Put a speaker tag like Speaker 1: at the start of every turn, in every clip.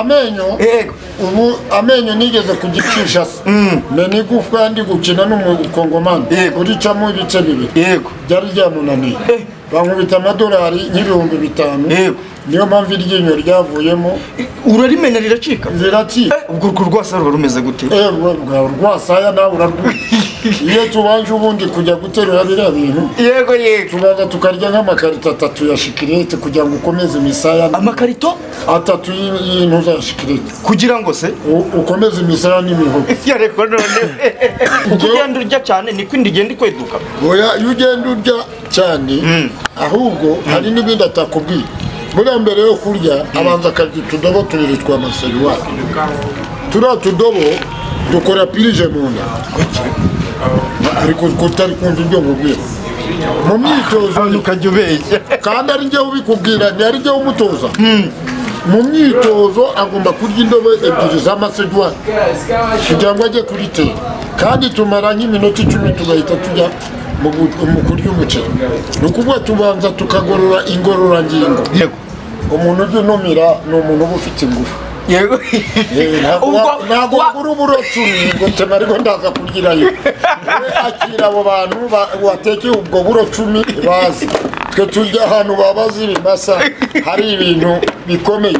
Speaker 1: amenyo? Ubu amenyo nigeze kugicisha se. Mena igufwa ndi gukina n'umukongomani. Uricamo ibice bibiri. Byari byamunaniye.
Speaker 2: Eh.
Speaker 1: bankubita amadolari nk'ibihumbi bitanu. Niyo mpamvu iryinyo ryavuyemo.
Speaker 2: Urarimena riracika.
Speaker 1: Ziracika.
Speaker 2: Eh, urwo rwasa ruba rumeze gute?
Speaker 1: Bwawe rwasaya nawe urarwuye. iyo tubanje ubundi kujya guterura biriya bintu
Speaker 2: yego yego.
Speaker 1: tubanza tukarya nk'amakarito atatu ya shikirete kugira ngo ukomeze imisaya
Speaker 2: amakarito?
Speaker 1: Atatu y'intu za shikirete
Speaker 2: kugira ngo se?
Speaker 1: Ukomeze imisaya n'imihogo.
Speaker 2: Reka none. Uko ugenda urya cyane niko indi igenda ikweduka.
Speaker 1: Oya iyo ugenda urya cyane ahubwo hari n'ibindi atakubwiye. Buriya mbere yo kurya abanza akarya utudobo tubiri twa maseriwari turiya tudobo dukora pirije mu nda ariko kutari kumva ibyo nkubwira mu myitozo
Speaker 2: ukajya ubeshya
Speaker 1: kandi ari njyewe ubikubwira ni ari njyewe umutoza. Mu myitozo agomba kurya indobo ebyiri z'amasedwari. Kugira ngo ajye kuritera kandi tumara nk'iminota icumi tugahita tujya mu kurya umuceri. Ni ukuvuga tubanza tukagorora ingororangingo. Umuntu ujya unumira ni umuntu uba ufite ingufu.
Speaker 2: Yego
Speaker 1: ntabwo wagura uburo cumi ngo tema ariko ndaza kuryirayo we akira abo bantu ba- watekeye ubwo buro cumi bazi twe turya ahantu babaza ibimasa hari ibintu bikomeye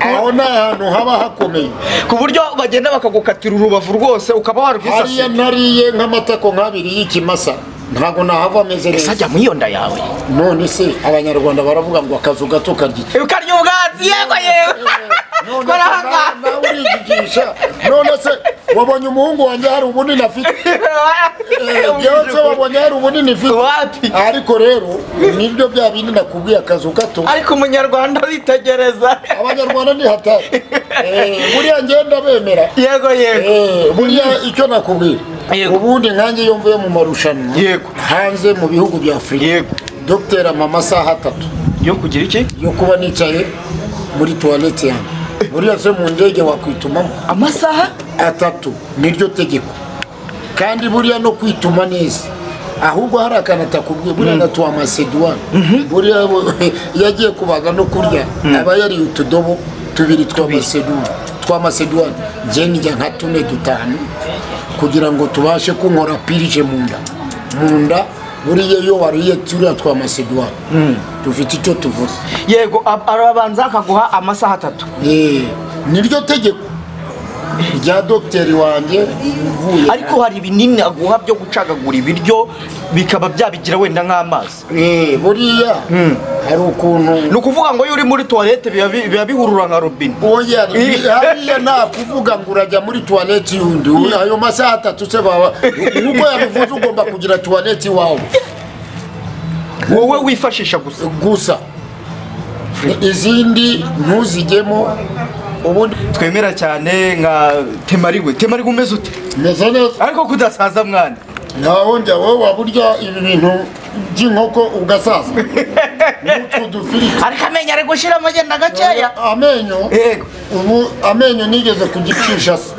Speaker 1: aho ni ahantu haba hakomeye
Speaker 2: ku buryo bagenda bakagukatira urubavu rwose ukaba
Speaker 1: hariya
Speaker 2: warwisasiye
Speaker 1: nariye nk'amatako nk'abiri y'ikimasa ntabwo nahava ameze neza.
Speaker 2: sajya mu iyo nda yawe?
Speaker 1: None se abanyarwanda baravuga ngo akazu gato karya iki?
Speaker 2: Ukarya ubwatsi yego yewe
Speaker 1: nawe uriyigisha none se wabonye umuhungu wanjye hari ubunini afite yewe se wabonye hari ubunini afite ariko rero ni byo bya bindi nakubwiye akazu gato.
Speaker 2: Ariko umunyarwanda aritegereza
Speaker 1: abanyarwanda ni hatari. Eh, buriya ngenda bemera.
Speaker 2: Yego yego.
Speaker 1: Eh, buriya icyo nakubwira. Ubundi nkanjye iyo mvuye mu marushanwa.
Speaker 2: Yego.
Speaker 1: hanze mu bihugu bya afurika.
Speaker 2: Yego.
Speaker 1: Dogiteri ama amasaha atatu
Speaker 2: yo kugira iki?
Speaker 1: Yo kuba nicaye muri tuwarete yanjye buriya se mu ndege wakwitumamo?
Speaker 2: Amasaha?
Speaker 1: Atatu. Niryo tegeko. Kandi buriya no kwituma neza. Ahubwo hari akantu atakubwiye. Buriya na tuwa masedwani buriya bo- iyo agiye kubaga no kurya. Aba yariye utudobo tubiri twa masedwani twa masedwani njye njya nka tune dutanu kugira ngo tubashe kunkora pirije mu nda mu nda buriya iyo wariye turiya twa masedwani dufite icyo tuvuze.
Speaker 2: Yego ab- arabanza akaguha amasaha atatu.
Speaker 1: Eh, niryo tegeko. Rya dogiteri wanjye mvuye
Speaker 2: ariko hari ibinini aguha byo gucagagura ibiryo bikaba byabigira wenda nk'amazi.
Speaker 1: Eh, buriya hari ukuntu
Speaker 2: ni ukuvuga ngo iyo uri muri tuwarete biba bi- biba bihurura nka robine
Speaker 1: hariya nta kuvuga ngo urajya muri tuwarete yundi. Ayo masaha atatu se baba nk'uko yabivuze ugomba kugira tuwarete iwawe.
Speaker 2: Wowe wifashisha gusa.
Speaker 1: Gusa. Izindi ntuzijyemo ubundi
Speaker 2: twemera cyane nka temariwe temariwe umeze ute?
Speaker 1: Meze neza.
Speaker 2: Ariko kudasaza mwana.
Speaker 1: Naho njya wowe waba urya ibi bintu by'inkoko ugasaza. N'utwo dufiriti
Speaker 2: ariko amenyo ari gushiramo agenda gakeya.
Speaker 1: Amenyo? Ubu amenyo nigeze kugicisha se.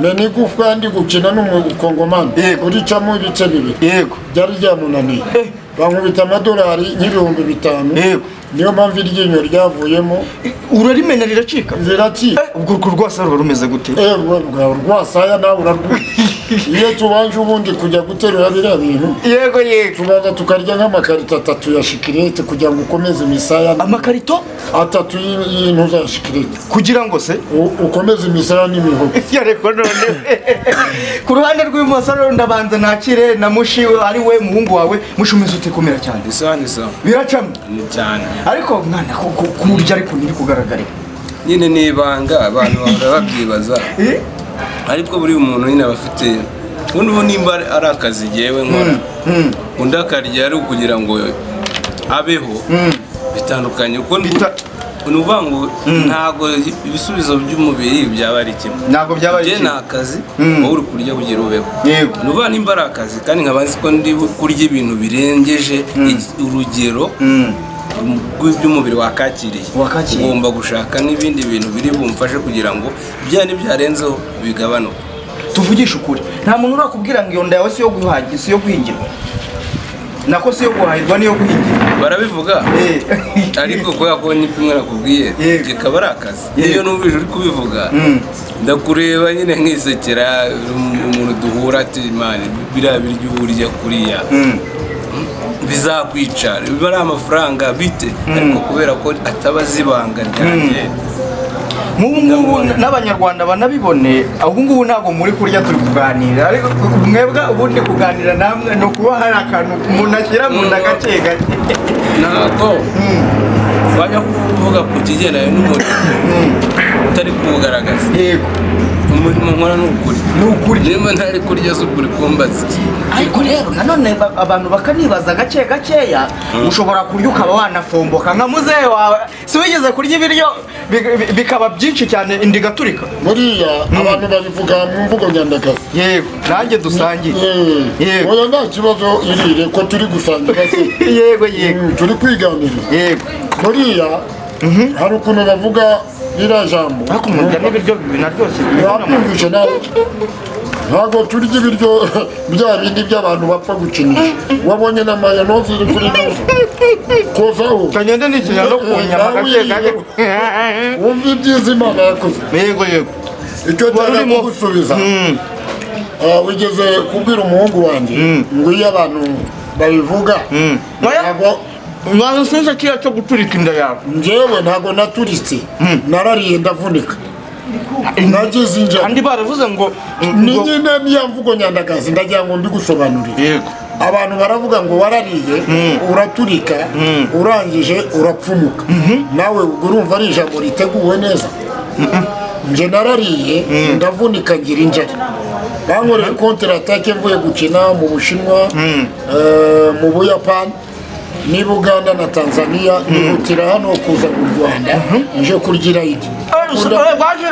Speaker 1: Mena igufwa ndi gukina n'umukongomani. Uricamo ibice bibiri. Byari byamunaniye
Speaker 2: Eh.
Speaker 1: bankubita amadolari nk'ibihumbi bitanu. Niyo mpamvu iryinyo ryavuyemo.
Speaker 2: Urarimena riracika.
Speaker 1: Ziracika
Speaker 2: Eh, ubwo urwo rwasa ruba rumeze gute?
Speaker 1: Ewe bwawe rwasaya nawe urarwuye. Iyo tubanje ubundi kujya guterura biriya bintu
Speaker 2: yego yego.
Speaker 1: tubanza tukarya nk'amakarito atatu ya shikirete kugira ngo ukomeze imisaya.
Speaker 2: Amakarito?
Speaker 1: Atatu y- y'intuza ya shikirete
Speaker 2: kugira ngo se?
Speaker 1: Ukomeze imisaya n'imihogo
Speaker 2: yareko none. Ku ruhande rw'ibumoso rero ndabanza nakire na mushi ari we muhungu wawe. Mushi umeze ute kumera cyane.
Speaker 3: Isa nisa
Speaker 2: biracamo
Speaker 3: ni cyane.
Speaker 2: Ariko mwana ku- kumurya ariko ntiri kugaragara.
Speaker 3: Nyine ni ibanga abantu bahora babyibaza
Speaker 2: Eh?
Speaker 3: ariko buri muntu nyine aba afite ubundi ubu nimba ari- akazi ngewe nkora undi akarya ari ukugira ngo abeho bitandukanye. Kuko ni ukuvuga ngo ntabwo ibisubizo by'umubiri byaba ari kimwe.
Speaker 2: Ntabwo byaba ari
Speaker 3: njye ni
Speaker 2: kimwe.
Speaker 3: akazi wowe uri kurya kugira ubeho. Ni ukuvuga nimba ari akazi kandi nkaba nzi ko ndi kurya ibintu birengeje urugero
Speaker 2: Mm.
Speaker 3: rw'iby'umubiri wakakiriye ugomba gushaka n'ibindi bintu biri bumfashe kugira ngo bya n'ibyarenzeho bigabanuke
Speaker 2: tuvugishe ukuri nta muntu urakubwira ngo iyo nda yawe si iyo iyo guhingirwa nako si yo guhahirwa niyo guhingira
Speaker 3: barabivuga
Speaker 2: Eh.
Speaker 3: ariko kubera ko nipimwe nakubwiye kikaba ari akazi
Speaker 2: Yego.
Speaker 3: iyo numvise uri kubivuga
Speaker 2: Mm.
Speaker 3: ndakureba nyine nkisekera umuntu duhura ati mani biriya biryo uba urya kuriya
Speaker 2: Mm.
Speaker 3: Bizakwica biba ari amafaranga bite? Ariko kubera ko ataba azi ibanga ryanjye.
Speaker 2: Nk'ubu ngubu n'abanyarwanda banabibone. Ubu ngubu ntabwo muri kurya turi kuganira. Ariko mwebwe ubundi kuganira namwe ni ukuba hari akantu umuntu ashyira mu nda gake gake.
Speaker 3: Ntabwo. Wajya kuvuga ku kigendanye n'umurimo. Utari kuwugaragaza.
Speaker 2: Yego.
Speaker 3: Umurimo nkora ni ukuri.
Speaker 2: Ni ukuri
Speaker 3: niba ntari kurya si ukuri kumbaza iki
Speaker 2: ariko rero nanone ba- abantu bakanibaza gake gakeya ushobora kurya ukaba wanafomboka nka muzehe wawe. Si wigeze kurya ibiryo bi- bi- bikaba byinshi cyane inda igaturika
Speaker 1: buriya abantu babivuga mu mvugo nyandagazi
Speaker 2: yego nanjye dusangiye. Yego.
Speaker 1: oya nta kibazo irire ko turi gusangira se.
Speaker 2: Yego yego.
Speaker 1: Turi kwiganirira.
Speaker 2: Yego.
Speaker 1: Buriya hari ukuntu bavuga ririya jambo
Speaker 2: ariko murya n'ibiryo binaryoshye
Speaker 1: wabyumvise nawe ntabwo turya ibiryo bya bindi by'abantu bapfa gukinisha wabonye na mayoneze iri kuri neza kozaho
Speaker 2: kagende n'ikinya no ku nyama gake gake
Speaker 1: wumva ibyiza imana yakoze
Speaker 2: yego yego
Speaker 1: icyo
Speaker 2: urimo-
Speaker 1: kugusubiza Ah, wigeze kubwira umuhungu wanjye ngo iyo abantu babivuga ntabwo
Speaker 2: sinzi kiriya cyo guturika inda yawe.
Speaker 1: Njyewe ntabwo naturitse. Narariye ndavunika. Nagize injara
Speaker 2: kandi baravuze ngo
Speaker 1: ni nyine niya mvugo nyandagazi ndagira ngo mbigusobanurire.
Speaker 2: Yego.
Speaker 1: Abantu baravuga ngo warariye uraturika urangije urapfumuka. Nawe ubwo urumva ari ijambo riteguwe neza. Nje narariye ndavunika ngira injara. Bankoreye kontere atake mvuye gukina mu bushinwa eh, mu buyapani. N'i buganda na tanzania nihutira hano kuza mu rwanda. Nje kurya irayidi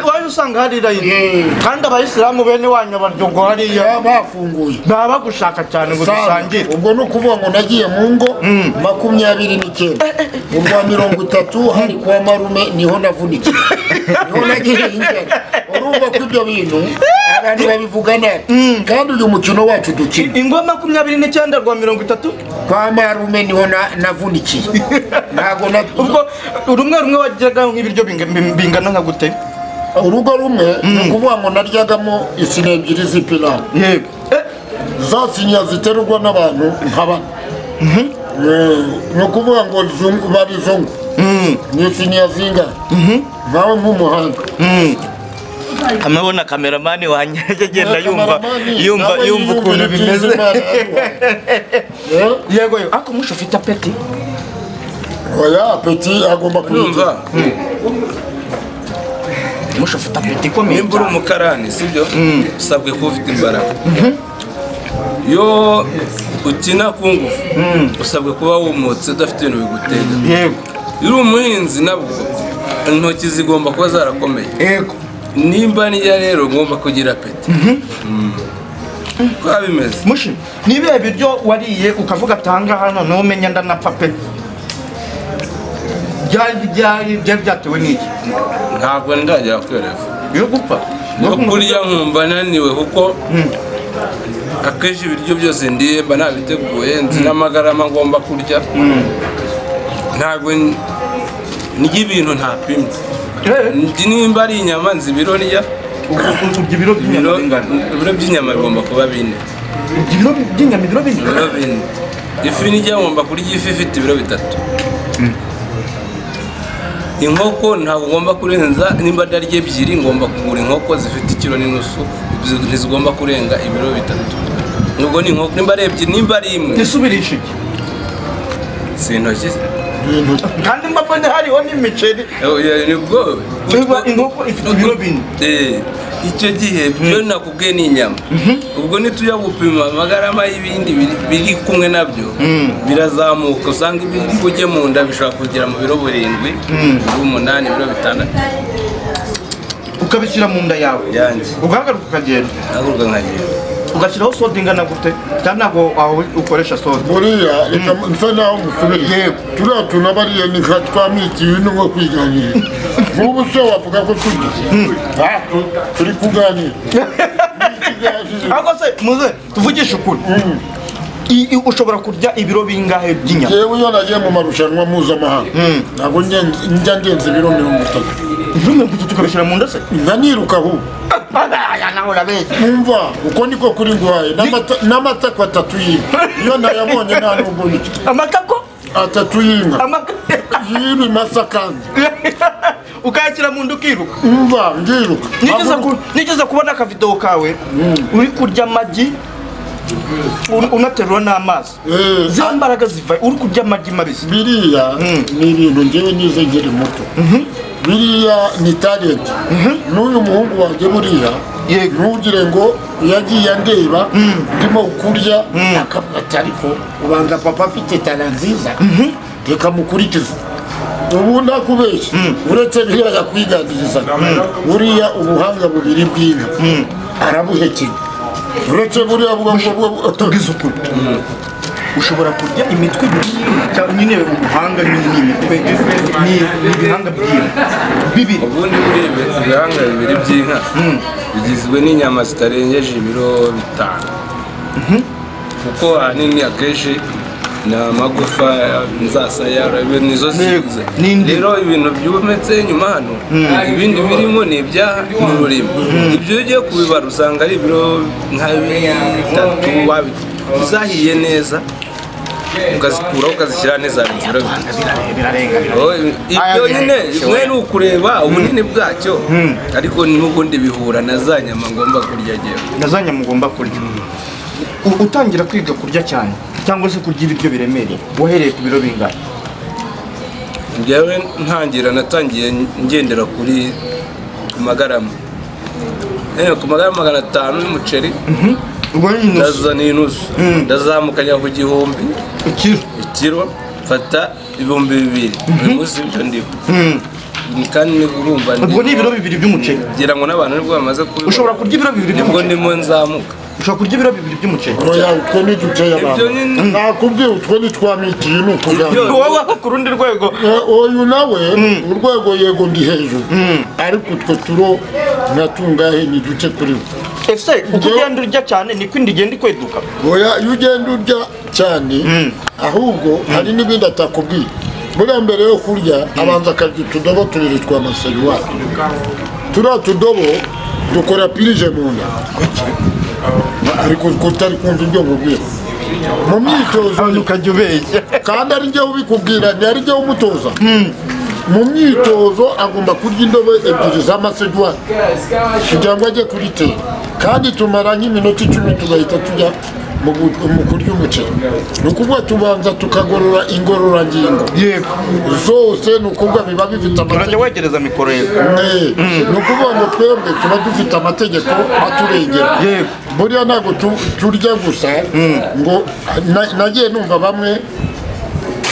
Speaker 2: waje usanga hari irayidi
Speaker 1: Eh.
Speaker 2: kandi abayisilamu bene wanyu baryogo hariya
Speaker 1: baba bafunguye.
Speaker 2: Baba bagushaka cyane ngo dusangire
Speaker 1: ubwo ni ukuvuga ngo nagiye mu ngo makumyabiri n'icyenda. Mu rwa mirongo itatu hari kwa marume ni ho navunikiye. Niho nagiriye injara urumva ko ibyo bintu abantu babivuga nabi kandi uyu mukino wacu dukina.
Speaker 2: Ingo makumyabiri n'icyenda rwa mirongo itatu?
Speaker 1: Kwa marume ni ho na- navunikiye. Ntabwo
Speaker 2: ubwo rumwe rumwe wajyaga nk'ibiryo binga- bingana nka gute?
Speaker 1: Urugo rumwe ni ukuvuga ngo naryagamo isine ebyiri z'ipilawu
Speaker 2: yego. Eh,
Speaker 1: za sinya ziterurwa n'abantu nka bane. Eh, ni ukuvuga ngo zungu- bari zongo ni sinya zingana nkawe nk'umuhanga
Speaker 2: amabona kameramani wanjye agenda yumva yumva
Speaker 1: nawe
Speaker 2: ukuntu bimeze.
Speaker 1: Eh,
Speaker 2: yego yego. Ariko musho ufite apeti
Speaker 1: oya apeti agomba kuyigira
Speaker 3: urumva
Speaker 2: musho ufite apeti ikomeye
Speaker 3: nimba uri
Speaker 2: cyane
Speaker 3: umukarani sibyo usabwe kuba ufite imbaraga iyo ukina ku ngufu usabwe kuba wumutse udafite ibintu bigutega
Speaker 2: yego.
Speaker 3: Iyo uri umuhinzi nabwo intoki zigomba kuba zarakomeye
Speaker 2: yego.
Speaker 3: Nimba nijya rero ngomba kugira apeti biba bimeze
Speaker 2: mushi ni ibihe biryo wariye ukavuga ati ahangaha noneho umenya ndanapfa pe? Byari byari byari byatewe n'iki?
Speaker 3: Ntabwo ndagera kwereva
Speaker 2: yo gupfa
Speaker 3: no kurya nkumva naniwe kuko akenshi ibiryo byose ndiye mba nabiteguye nzi n'amagarama ngomba kurya. Ntabwo n- ndya ibintu ntapimye.
Speaker 2: Eh,
Speaker 3: nimba ari inyama nzi ibiro ndya
Speaker 2: urya ibiro by'inyama bingana
Speaker 3: ibiro by'inyama bigomba kuba bine.
Speaker 2: Urya ibiro by'inyama ibiro bingana
Speaker 3: ibiro bine. Ifi nijya ngomba kurya ifi ifite ibiro bitatu. Inkoko ntabwo ngomba kurenza nimba ndarya ebyiri ngomba kugura inkoko zifite ikiro n'inusu zi- ntizigomba kurenga ibiro bitatu. Ubwo ni inkoko nimba ari ebyiri nimba ari imwe.
Speaker 2: Isubirisha iki?
Speaker 3: Si intoki
Speaker 2: kandi mbapane hariho n'imiceri.
Speaker 3: Oya, ni bwo
Speaker 2: niba inkoko ifite ibiro bine.
Speaker 3: Eh, icyo gihe byo nakubwiye ni inyama. Ubwo nitujya gupima amagarama y'ibindi biri- kumwe na byo. Birazamuka. Usanga ibiri bujye mu nda bishobora kugera mu biro burindwi ibiro umunani ibiro bitandatu.
Speaker 2: Ukabishyira mu nda yawe?
Speaker 3: Yanjye.
Speaker 2: Ugahagaruka ukagenda?
Speaker 3: Haguruka nkagenda.
Speaker 2: Ugashyiraho soda ingana gute? Cyangwa ntabwo aho ukoresha soda.
Speaker 1: Buriya reka nsa naho musubire
Speaker 2: Yego.
Speaker 1: turiya tuntu ni nka twamitiye no nko kwiganirira nk'ubu se wavuga ko turya Ah, tu- turi kuganira
Speaker 2: ariko se muze tuvugishe ukuri ushobora kurya ibiro bingahe by'inyama
Speaker 1: yewe iyo nagiye mu marushanwa mpuzamahanga ntabwo njya ngenza ibiro mirongo itatu
Speaker 2: ibiro mirongo itatu ukabishyira mu nda se
Speaker 1: nka niruka ahubwo numva uko niko kuri nguhaye N'amata- n'amatako atatu y'inka iyo ntayabonye nta nubwo ni cyo
Speaker 2: amatako
Speaker 1: atatu y'inka y'ibimasa kandi
Speaker 2: ukayashyira mu nda ukiruka
Speaker 1: umva ndiruka
Speaker 2: nigeze ku- nigeze kubona akavidewo kawe. Uri kurya amagi unaterura n'amazi.
Speaker 1: Eh,
Speaker 2: za mbaraga ziva uri kurya amagi mabisi.
Speaker 1: Biriya ni ibintu ngewe nize nkiri muto. Biriya ni talenti n'uyu muhungu wanjye buriya ntugire ngo yagiye andeba ndimo kurya. Akavuga ati ariko ubanza papa afite tara nziza. Reka mukurikize. Ubu ntakubeshya uretse biriya yakwiganiriza buriya ubuhanga bubiri bw'inka. Arabuhekenya. Uretse buriya
Speaker 2: tubwize ukuri. Ushobora kurya imitwe ibiri cyangwa nyine ubuhanga nyine ni imitwe. Ni ni ibihanga by'inka bibiri
Speaker 3: ubundi ibi ibihanga bibiri by'inka bigizwe n'inyama zitarengeje ibiro bitanu. Kuko ahanini akenshi ni amagufa nzasaya nizo
Speaker 2: N'indi.
Speaker 3: rero ibintu byometse nyuma hano ibindi birimo ni ibyaha n'ururimi ibyo iyo ugiye kubibara usanga ari ibiro nka bitatu zahiye neza ukazikuraho ukazishyira neza ibiro bitatu Oh, ibyo nyine mwe ni ukureba ubunini bwacyo ariko n'ubundi bihura. Na za nyama ngomba kurya agiye
Speaker 2: na za nyama ugomba kurya. Utangira kwiga kurya cyane cyangwa se kurya ibiryo biremereye wahereye ku biro bingana?
Speaker 3: Njyewe ntangira natangiye ngendera kuri ku magarama. Eh, ku magarama magana atanu y'umuceri
Speaker 2: ubwo ni inusu
Speaker 3: inusu ndazamuka njya ku gihumbi.
Speaker 2: Ikiro.
Speaker 3: Ikiro. Mfata ibihumbi bibiri. Buri munsi ibyo ndiho. Kandi urumva
Speaker 2: ubwo ni ibiro bibiri by'umuceri.
Speaker 3: Ngira ngo n'abantu ni bwo bamaze kubibona.
Speaker 2: Ushobora kurya ibiro bibiri
Speaker 3: ni bwo
Speaker 2: by'umuceri.
Speaker 3: ndimo nzamuka.
Speaker 2: Ushobora kurya ibiro bibiri by'umuceri
Speaker 1: oya utwo ni dukeya abantu nakubwira utwo ni twa mitiyu ni ukuganira
Speaker 2: wowe ku rundi rwego
Speaker 1: uyu nawe urwego yego ndi hejuru ariko utwo turo nkatungahe ni duke kuri. We
Speaker 2: ese uko ugenda urya cyane niko inda igenda ikweduka
Speaker 1: oya iyo ugenda urya cyane ahubwo hari n'ibindi atakubwira buriya mbere yo kurya abanza akarya utudobo tubiri twa maseriwari turiya tudobo dukora pirije mu nda ariko kutari kumva ibyo nkubwira mu myitozo
Speaker 2: ukajya ubeshya
Speaker 1: kandi ari njyewe ubikubwira ni ari njyewe umutoza mu myitozo agomba kurya indobo ebyiri z'amasedwari. Kugira ngo ajye kuri tera kandi tumara nk'iminota icumi tugahita tujya mu kurya umuceri. Ni ukuvuga tubanza tukagorora ingororangingo.
Speaker 2: Yego.
Speaker 1: Zose ni ukuvuga biba bifite amategeko.
Speaker 2: wegereza mikoro yego.
Speaker 1: Eh, ni ukuvuga ngo twebwe tuba dufite amategeko aturengera.
Speaker 2: Yego.
Speaker 1: buriya ntabwo tu- turya gusa ngo na- nagiye numva bamwe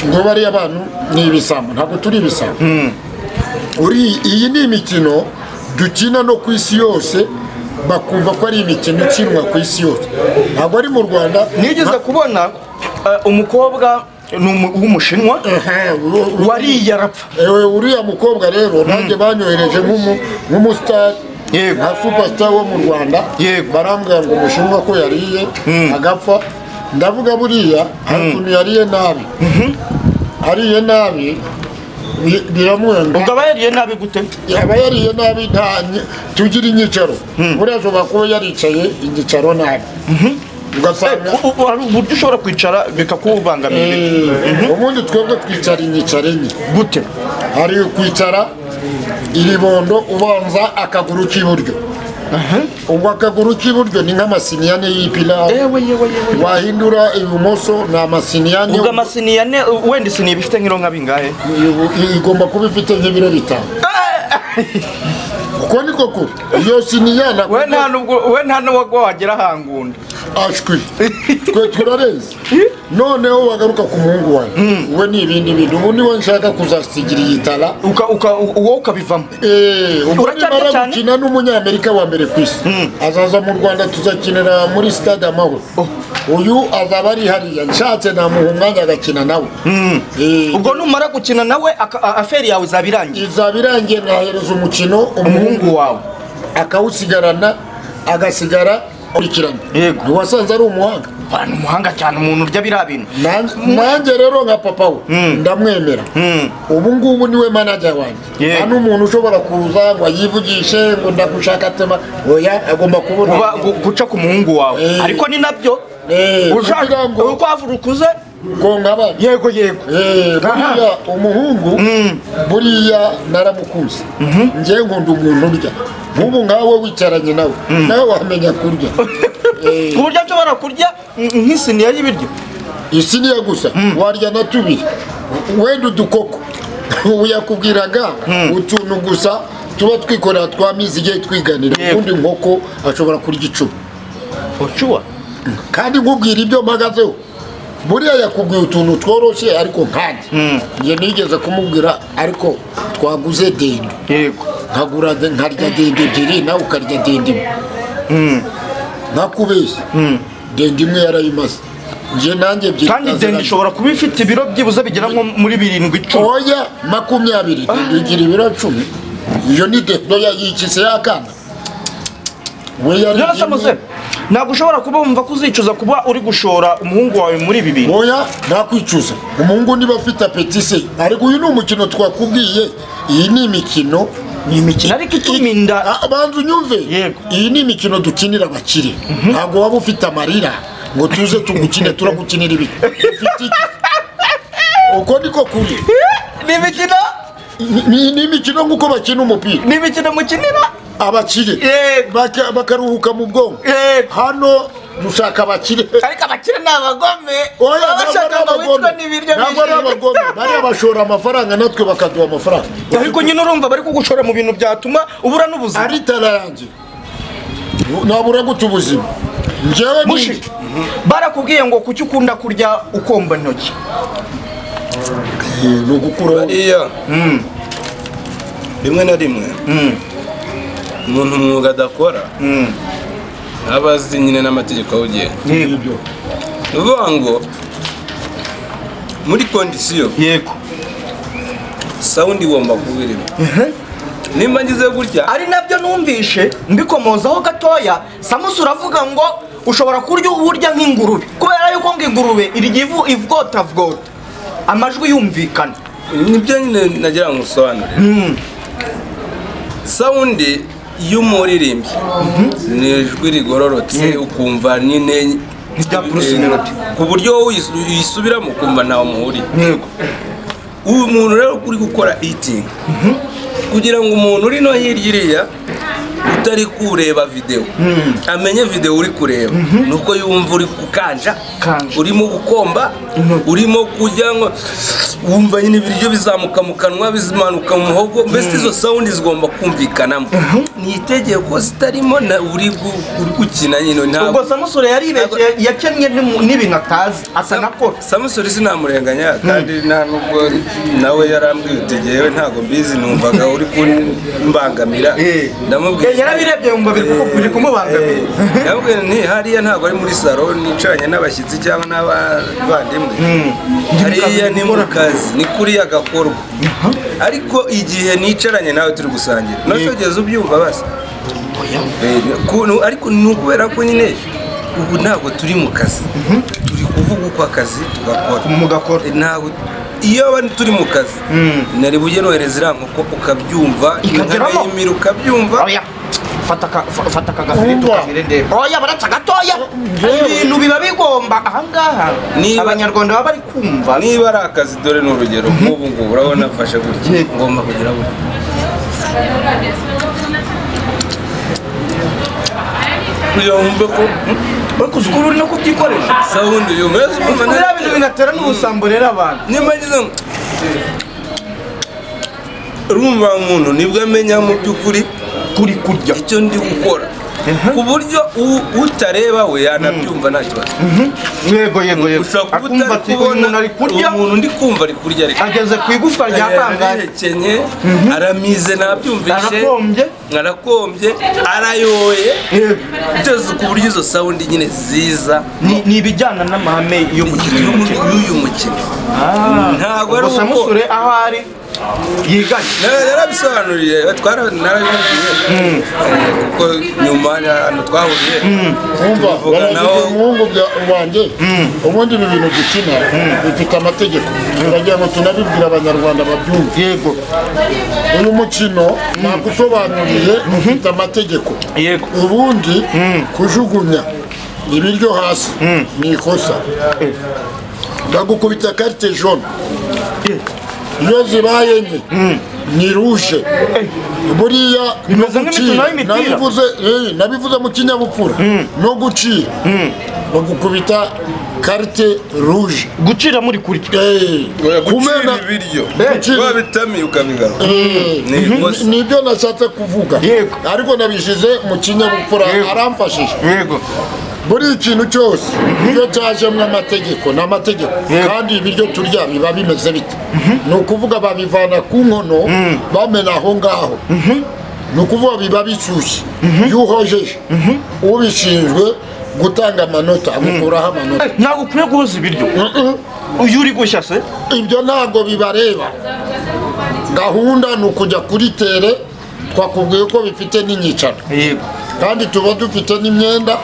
Speaker 1: ngo bariya bantu ni ibisambo ntabwo turi ibisambo Uri- iyi ni imikino dukina no ku isi yose bakumva ko ari imikino ikinwa ku isi yose. Ntabwo ari mu rwanda.
Speaker 2: Nigeze kubona eh, umukobwa w'umushinwa wariye arapfa.
Speaker 1: Uriya mukobwa rero nanjye banyohereje nk'umu- nk'umusitari
Speaker 2: Yego.
Speaker 1: nka superstar wo mu rwanda.
Speaker 2: Yego.
Speaker 1: barambwira ngo umushinwa ko yariye agapfa. Ndavuga buriya hari ukuntu yariye nabi. Ariye nabi bi- biramwenga
Speaker 2: ubwo aba yariye nabi gute
Speaker 1: yaba yariye nabi nta tugira inyicaro buriya ashobora kuba yaricaye inyicaro nabi ugasanga
Speaker 2: uburyo ushobora kwicara bikakubangamira
Speaker 1: Eh, ubundi twebwe twicara inyicaro enye
Speaker 2: gute?
Speaker 1: Hari kwicara iribondo ubanza akaguru k'iburyo. Ubwo akaguru k'iburyo ni nk'amasiniya ane y'ipilawu
Speaker 2: yewe yewe yewe
Speaker 1: wahindura ibumoso ni amasiniya ane
Speaker 2: ubwo amasiniya ane wenda isiniya ifite nk'iro nka bingahe
Speaker 1: igomba kuba ifite nk'ibiro bitanu uko niko kuri iyo siniya na
Speaker 2: we nta nubwo we nta n'uwagwa wagera hangunda
Speaker 1: ashwi. Twe turarenze noneho wagaruka ku muhungu wawe we ni ibindi bintu. Ubu ni we nshaka kuzasigira iyi tara
Speaker 2: wowe ukabivamo.
Speaker 1: Eh, ubwo nimara gukina n'umunyamerika wa mbere ku isi. Azaza mu rwanda tuzakinira muri stade amahoro. Uyu azaba ari hariya. Nshatse namuha umwanya agakina nawe. Eh,
Speaker 2: ubwo numara gukina nawe aferi yawe izaba irangiye?
Speaker 1: Izaba irangiye nahereza umukino umuhungu
Speaker 2: wawe.
Speaker 1: akawusigarana agasigara akurikirana.
Speaker 2: Yego.
Speaker 1: ntiwasanze ari umuhanga.
Speaker 2: Ni umuhanga cyane umuntu urya biriya bintu.
Speaker 1: Nanjye- rero nka papa we ndamwemera. Ubu ngubu ni we manager wanjye. Nta n'umuntu ushobora kuza ngo yivugishe ngo ndagushaka tema oya agomba kubona.
Speaker 2: Guca ku muhungu wawe.
Speaker 1: Eh.
Speaker 2: ariko ni na
Speaker 1: byo
Speaker 2: ushaka
Speaker 1: ngo
Speaker 2: urukwavu rukuze
Speaker 1: ngo nkaba
Speaker 2: yego yego
Speaker 1: buriya umuhungu buriya naramukunze njye nkunda umuntu urya nk'ubu nkawe wicaranye nawe nawe wamenya kurya
Speaker 2: ku buryo nshobora kurya nk'isiniya y'ibiryo
Speaker 1: isiniya gusa warya na tubiri wenda udukoko ubu yakubwiraga utuntu gusa tuba twikorera twa mizi igihe twiganira ubundi nkoko ashobora kurya icumi
Speaker 2: ucuwa
Speaker 1: kandi nkubwira ibyo mpagazeho buriya yakubwiye utuntu tworoshye ariko nkanjye njye nigeze kumubwira ariko twaguze dende. Nkagura nkarya dende ebyiri nawe ukarya dende imwe. Ntakubeshya dende imwe yarayimaze. Njye nanjye ebyiri
Speaker 2: kandi dende ishobora kuba ifite ibiro byibuze bigera nko muri birindwi icumi.
Speaker 1: Oya makumyabiri. Dende igira ibiro cumi. Iyo ni dendo yayikise yakana we yari
Speaker 2: muze ntabwo ushobora kuba wumva ko uzicuza kuba uri gushora umuhungu wawe muri ibi bintu
Speaker 1: oya ntakwicuza umuhungu niba afite apeti se? Ariko uyu ni umukino twakubwiye. Iyi ni imikino.
Speaker 2: Ni imikino. Ariko ituma inda
Speaker 1: Ah, banza unyumve iyi ni imikino dukinira abakire. Ntabwo waba ufite amarira? Ngo tuze tugukine turagukinira ibi. Uko niko kuri?
Speaker 2: Ni imikino?
Speaker 1: Ni imikino nk'uko bakina umupira.
Speaker 2: Ni imikino mukinira?
Speaker 1: Abakire. Bakaruhuka mu bwonko. Hano dushaka abakire.
Speaker 2: Ariko abakire ni abagome.
Speaker 1: Oya,
Speaker 2: baba
Speaker 1: ntabwo ari abagome.
Speaker 2: n'ibiryo
Speaker 1: ntabwo ari abagome. bariya bashora amafaranga natwe bakaduha amafaranga.
Speaker 2: Ariko nyine urumva bari kugushora mu bintu byatuma ubura n'ubuzima.
Speaker 1: Ari tara yanjye. Nabura gute ubuzima? Njyewe ni
Speaker 2: mushi barakubwiye ngo kuki ukunda kurya ukomba intoki?
Speaker 1: Ni ugukuraho
Speaker 3: bariya. Rimwe na rimwe. Umuntu umwuga adakora aba azi nyine n'amategeko awugenga ni ukuvuga ngo muri kondisiyo
Speaker 2: yego.
Speaker 3: sawundi igomba kuba irimo. Nimba ngize gutya
Speaker 2: ari na byo numvishe mbikomozaho gatoya samusi uravuga ngo ushobora kurya uburya nk'ingurube. Kubera yuko ngo ingurube irya ivu ivwotavwota amajwi yumvikana.
Speaker 3: Nibyo nyine nagira ngo usobanurire sawundi y'umuririmbyi ni ijwi rigororotse ukumva nyine ku buryo uyisubiramo ukumva ntawe muhuriye uyu muntu rero uri gukora itingi kugira ngo umuntu uri no hirya iriya utari kureba videwo amenye videwo uri kureba. Ni uko yumva uri gukanja
Speaker 2: Kanja.
Speaker 3: urimo gukomba. Urimo kujya ngo wumva nyine ibiryo bizamuka mu kanwa bizimanuka mu muhogo. Mbese izo sawundi zigomba kumvikanamo. Ni itegeko zitarimo na uri gu- uri gukina nyine ntabwo.
Speaker 2: Ubwo samusure yaribeshye yakennye n'ibintu atazi atanakora
Speaker 3: samusuri sinamurenganya kandi nta nubwo nawe yarambwiye uti ngewe ntabwo mbizi numvaga uri kumbangamira ndamubwira
Speaker 2: Eh, yarabirebye yumva biri kumu- biri kumubangamira
Speaker 3: ndamubwira nti hariya ntabwo ari muri salo nicaranye n'abashyitsi cyangwa n'abavandimwe. Hariya ni mu kazi ni kuriya gakorwa. Ariko igihe nicaranye nawe turi gusangira. Nose ugeze ubyumva basa Eh, ariko ni ukubera ko nyine ubu ntabwo turi mu kazi. Turi kuvuga uko akazi tugakora. Eh, ntabwo iyo turi mu kazi nari bujye nohereza iriya nkoko ukabyumva
Speaker 2: Ikageramo.
Speaker 3: inkana ukabyumva.
Speaker 2: Fata aka-
Speaker 1: Umva.
Speaker 2: ukabire ndebe oya baratsa gatoya.
Speaker 1: Njyewe-
Speaker 2: ibintu biba bigomba ahangaha
Speaker 3: Niba-
Speaker 2: abanyarwanda baba bari kumva.
Speaker 3: Niba ari akazi dore ni urugero. Nk'ubu ngubu urabona mfashe gutya. Ngomba kugira gutya. Kugira ngo ko
Speaker 2: uri kuzi ko uri no kubyikoresha
Speaker 3: sawundi uyu mezi umva
Speaker 2: biriya bintu binatera n'ubusambo rero abantu.
Speaker 3: Nimba ngize ngo urumva umuntu ni bwo amenya mu by'ukuri
Speaker 2: kuri kurya
Speaker 3: icyo ndi gukora ku buryo utareba we yanabyumva nta kibazo
Speaker 2: yego yego yego.
Speaker 3: Ushobora kuba
Speaker 2: akumva
Speaker 3: utari kubona
Speaker 2: muntu ari kurya
Speaker 3: uyu muntu ndi kumva ari kurya ariko
Speaker 2: ageze ku igufwa rya kangahe
Speaker 3: arahekenye aramize nabyumvishe
Speaker 2: arakombye
Speaker 3: arakombye arayoye byose ku buryo izo sawundi nyine ziza
Speaker 2: ni ibijyana n'amahame
Speaker 3: y'uyu mukino ntabwo ari
Speaker 2: gusa
Speaker 3: uko
Speaker 2: musure aho ari yiganye.
Speaker 3: Na- yarabisobanuriye twara- narabibwiye kuko nyuma ni ahantu twahuriye.
Speaker 1: Umva,
Speaker 3: tuvuga
Speaker 1: baravuga
Speaker 3: naho
Speaker 1: umuhungu wanjye ubundi ibi bintu dukina. Bifite amategeko. Turagira ngo tunabibwire abanyarwanda babyumve.
Speaker 2: Yego.
Speaker 1: Uyu mukino nagusobanuriye ufite amategeko.
Speaker 2: Yego.
Speaker 1: Ubundi kujugunya ibiryo hasi ni ikosa. Bagukubita karite jone iyo zibaye nke ni ruje. Buriya no gucira. nabivuze eh, nabivuze mu kinyabupfura. No gucira. Bagukubita karite ruje
Speaker 2: gucira muri kurya
Speaker 1: Eh, kumena
Speaker 3: ibiryo. Wabitamiye ukabigaruka
Speaker 1: Eh,
Speaker 3: ni
Speaker 1: byo nashatse kuvuga. Ariko nabishyize mu kinyabupfura aramfashije. Buri ikintu cyose iyo cyajemo amategeko ni amategeko. Kandi ibiryo turya biba bimeze bite? Ni ukuvuga babivana ku nkono bamena aho ngaho. Ni ukuvuga biba bishyushye. Iyo uhojeje ubishinzwe gutanga amanota amukuraho amanota.
Speaker 2: Eh, ntabwo ukwiye guhoza ibiryo. Uyu uri gushya se?
Speaker 1: Ibyo ntabwo bibareba. Gahunda ni ukujya kuri tere twakubwiye ko bifite n'inyicaro
Speaker 2: yego.
Speaker 1: Kandi tuba dufite n'imyenda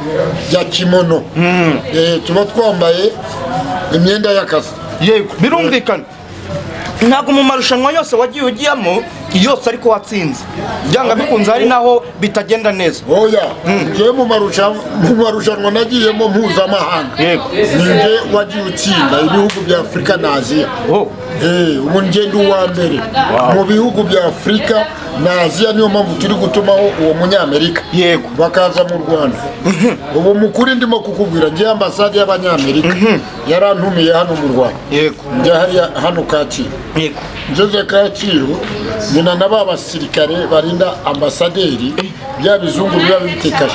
Speaker 1: ya kimono. Eh, tuba twambaye imyenda y'akazi.
Speaker 2: Yego birumvikana. Ntabwo mu marushanwa yose wagiye ugiyemo yose ariko watsinze. Byanga bikunze hari naho bitagenda neza.
Speaker 1: Oya njyewe mu marushanwa nagiyemo mpuzamahanga.
Speaker 2: Yego.
Speaker 1: Ni njye wagiye utsinda ibihugu bya afurika na aziya
Speaker 2: oh.
Speaker 1: Eh, ubu njye ndi uwa mbere. Mu bihugu bya afurika na aziya niyo mpamvu turi gutumaho uwo munyamerika.
Speaker 2: Yego.
Speaker 1: Bakaza mu rwanda. Ubu mu kuri ndimo kukubwira njye ambasade y'abanyamerika. Yarantumiye hano mu rwanda.
Speaker 2: Yego.
Speaker 1: Njya hano kacyiru.
Speaker 2: Yego.
Speaker 1: Ngeze kacyiru nyina na ba basirikare barinda ambasaderi bya bizungu biba bitekaje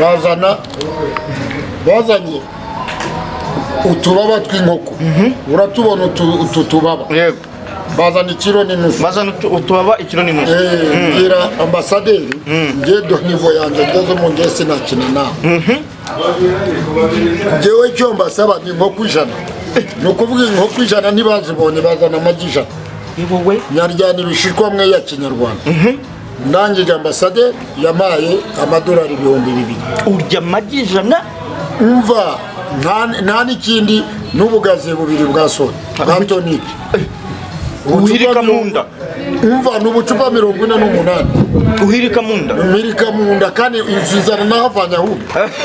Speaker 1: bazana bazanye utubaba tw'inkoko. Uratubona utu tubaba. Bazana ikiro n'inusu.
Speaker 2: Bazana utu- utubaba ikiro n'inusu.
Speaker 1: Eh, mbwira ambasaderi. Njye do nivo yanjye ngezemo njye sinakina nawe njyewe icyo mbasaba ni inkoko ijana. Ni ukuvuga inkoko ijana ntibazibonye bazana amagi ijana.
Speaker 2: Wowe
Speaker 1: nyaryana ibishishwa mwe ya kinyarwanda. Ndangije ambasaderi yamaye amadolari ibihumbi bibiri.
Speaker 2: Urya amagi ijana?
Speaker 1: Umva nta- n'ikindi n'ubugazi bubiri bwa soda bwa tonike
Speaker 2: uhirika mu nda
Speaker 1: umva ni ubucupa mirongo ine n'umunani.
Speaker 2: Uhirika mu nda
Speaker 1: mirika mu nda kandi inzara nahavanye ahubwo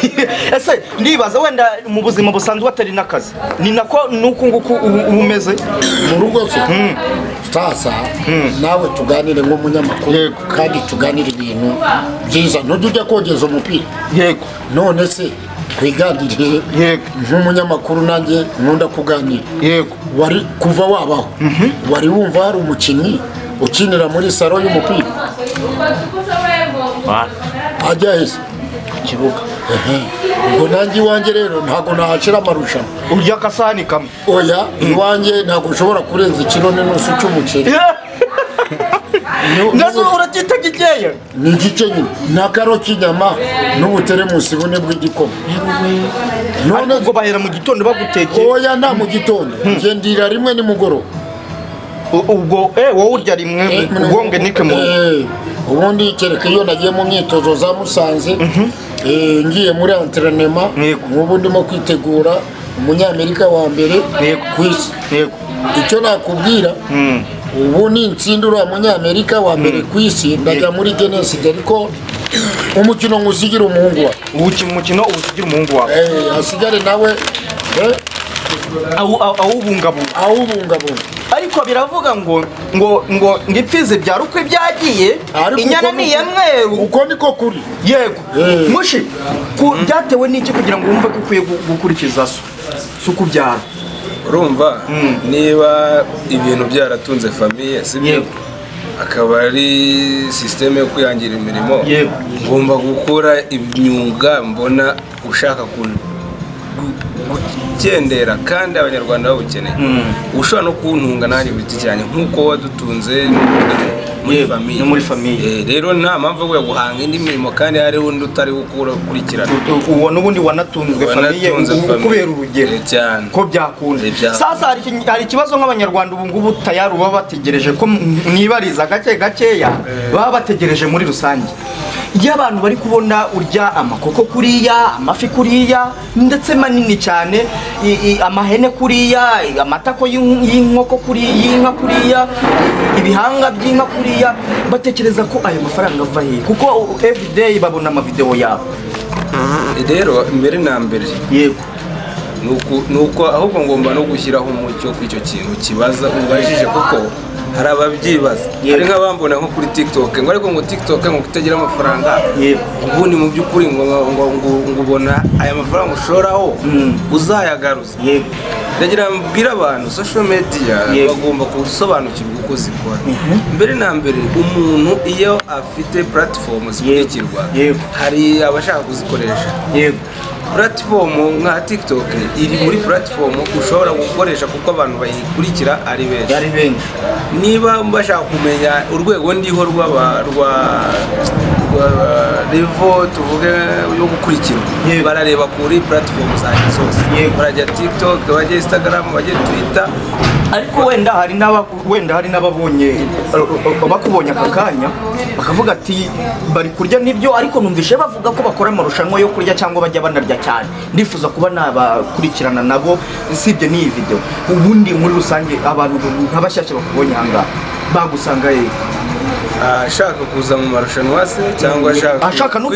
Speaker 2: ese ndibaza wenda mu buzima busanzwe atari n'akazi ni nako nuku nguku uba umeze?
Speaker 1: Mu rugo se sasa nawe tuganire nk'umunyamakuru kandi tuganire ibintu byiza. Ntujya ujya kogeza umupira?
Speaker 2: Yego.
Speaker 1: None se twiganirire
Speaker 2: Yego.
Speaker 1: nk'umunyamakuru nanjye nkunda kuganira.
Speaker 2: Yego.
Speaker 1: Wari kuva wabaho. Wari wumva hari umukinnyi? Ukinira muri salo y'umupira. Ajya heza
Speaker 2: kibuga.
Speaker 1: Ubwo nanjye iwanjye rero ntabwo nahacira amarushanwa.
Speaker 2: Urya akasahani kamwe.
Speaker 1: Oya iwanjye ntabwo ushobora kurenza ikiro n'inusu cy'umuceri
Speaker 2: na zo uracyita gikeya
Speaker 1: ni igice nyine. Ni akaro k'inyama n'ubuteremusi bune bw'igikoma. None
Speaker 2: ubwo bahera mu gitondo bagutekeye.
Speaker 1: Oya nta mu gitondo. Ngendira rimwe nimugoroba.
Speaker 2: Ubwo eh wowe urya rimwe ugonge nike mu
Speaker 1: Eh, ubundi kereka iyo nagiye mu myitozo za musanze eh, ngiye muri antrenema
Speaker 2: Yego.
Speaker 1: ubu ndimo kwitegura umunyamerika wa mbere ku isi. Icyo nakubwira ubu ni insinda uriya munyamerika wa mbere ku isi ndajya muri genesi ariko umukino ngusigira umuhungu wawe
Speaker 2: umukino uba usigira umuhungu wawe
Speaker 1: Eh, asigare nawe eh,
Speaker 2: awu- awu- awubungabunga
Speaker 1: awubungabunga
Speaker 2: ariko biravuga ngo ngo ngo ngo imfizi byara uko ibyagiye inyana ni iya mweru.
Speaker 1: uko niko kuri.
Speaker 2: Yego.
Speaker 1: Eh.
Speaker 2: mushi ku- byatewe n'iki kugira ngo wumve ko ukwiye gu- gukurikiza so si ukubyara
Speaker 3: urumva niba ibintu byaratunze famiye sibyo?
Speaker 2: Yego.
Speaker 3: akaba ari sisiteme yo kwihangira imirimo. Ngomba gukora imyuga mbona ushaka ku- gu- gukendera kandi abanyarwanda bawukeneye ushobora no kuwuntunga nanjye giti cyanjye nk'uko wadutunze muri famiye. Eh, rero nta mpamvu yo guhanga indi mirimo kandi hari undi utari gukurikirana.
Speaker 2: Uwo n'ubundi wanatunzwe famiye kubera urugero.
Speaker 3: Eh, cyane.
Speaker 2: ko byakunda
Speaker 3: Eh,
Speaker 2: sasa hari iki- hari ikibazo nk'abanyarwanda ubu ngubu tayari baba bategereje ko mwibariza gake gakeya baba bategereje muri rusange. Iyo abantu bari kubona urya amakoko kuriya amafi kuriya ndetse manini cyane amahene kuriya amatako y'in- y'inkoko y'inka kuriya ibihanga by'inka kuriya batekereza ko ayo mafaranga ava hehe kuko everyday babona amavideo yawe
Speaker 3: rero mbere na mbere.
Speaker 2: Yego.
Speaker 3: Nuku- nuko ahubwo ngomba no gushyiraho umucyo ku icyo kintu kibaza ubajije kuko hari ababyibaza. Hari nk'abambona nko kuri tiktok. Ngo ariko ngo tiktok ngo kutagira amafaranga ubundi mu by'ukuri ngo ubona aya mafaranga ushoraho
Speaker 2: Mm.
Speaker 3: uzayagaruza. Ndagira ngo mbwire abantu media
Speaker 2: Yego.
Speaker 3: bagomba gusobanukirwa uko zikora mbere na mbere umuntu iyo afite platform zikurikirwa hari abashaka kuzikoresha. Platform nka tiktok iri muri platform ushobora gukoresha kuko abantu bayikurikira ari benshi.
Speaker 2: Yari benshi.
Speaker 3: Niba bashaka kumenya urwego ndiho rwa revo tuvuge yo gukurikirwa. Barareba kuri platform zanjye zose. Barajya tiktok bajya instagram bajya twitter.
Speaker 2: Ariko wenda hari wenda hari n'ababonye bakubonye aka kanya bakavuga ati bari kurya ni byo ariko numvishe bavuga ko bakora amarushanwa yo kurya cyangwa bajya banarya cyane. Ndifuza kuba nabakurikirana nabo usibye n'iyi video. Ubundi muri rusange abantu nk'abashyashya bakubonye aha ngaha bagusanga he
Speaker 3: ashaka kuza mu marushanwa se cyangwa ashaka
Speaker 2: ashaka no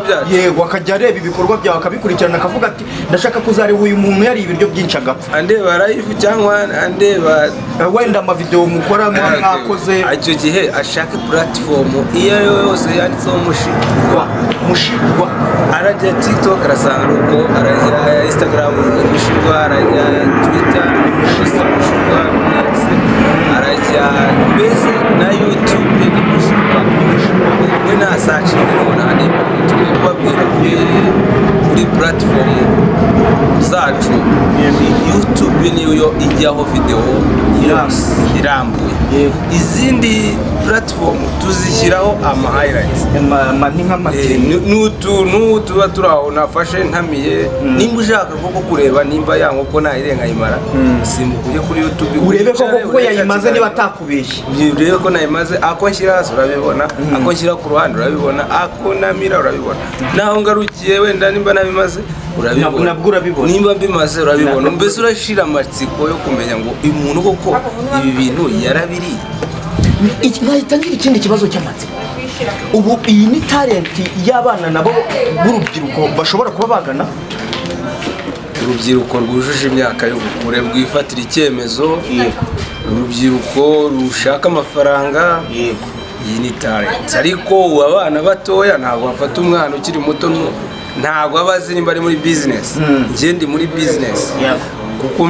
Speaker 3: byacu.
Speaker 2: Yego akajya areba ibikorwa byawe akabikurikirana akavuga ati ndashaka kuzareba uyu muntu yariye ibiryo byinshi agapfa.
Speaker 3: Andeba live cyangwa andeba
Speaker 2: Eh, wenda amavideo mukora mwakoze.
Speaker 3: Icyo gihe ashake platform iyo ari yo yose yanditseho mushirwa
Speaker 2: mushirwa
Speaker 3: arajya tiktok arasanga ari uko arajya instagram mushirwa arajya yose mushirwa arajya mbese na youtube ni mushirwa nasacinga nubona hano turi kubabwira kuri platform zacu youtube niyo ijyaho video yose irambuye izindi platform tuzishyiraho ama highlights.
Speaker 2: Ma- ma- ni
Speaker 3: utuntu tuba turi aho nafashe ntamiye nimba ushaka koko kureba nimba ya nkoko nkayimara simbuka ujye kuri youtube
Speaker 2: urebe koko yayimaze niba atakubeshye
Speaker 3: urebe ko nayimaze ako nshyira hasi urabibona ako nshyira ku ruhande urabibona ako namira urabibona. Naho ngarukiye wenda nimba nabimaze urabibona.
Speaker 2: Urabibona.
Speaker 3: nimba mbimaze urabibona. Mbese urashira amatsiko yo kumenya ngo uyu muntu koko ibi bintu yarabiriye?
Speaker 2: Nkahita ngira ikindi kibazo cy'amatsiko. Ubu iyi ni talenti y'abana nabo b'urubyiruko bashobora kuba bagana?
Speaker 3: Urubyiruko rwujuje imyaka y'ubukure rwifatira icyemezo. Urubyiruko rushaka amafaranga.
Speaker 2: Yego.
Speaker 3: Iyi ni talenti ariko ubu abana batoya ntabwo bafata umwana ukiri muto ntabwo aba azi nimba ari muri bizinesi njye ndi muri bizinesi kuko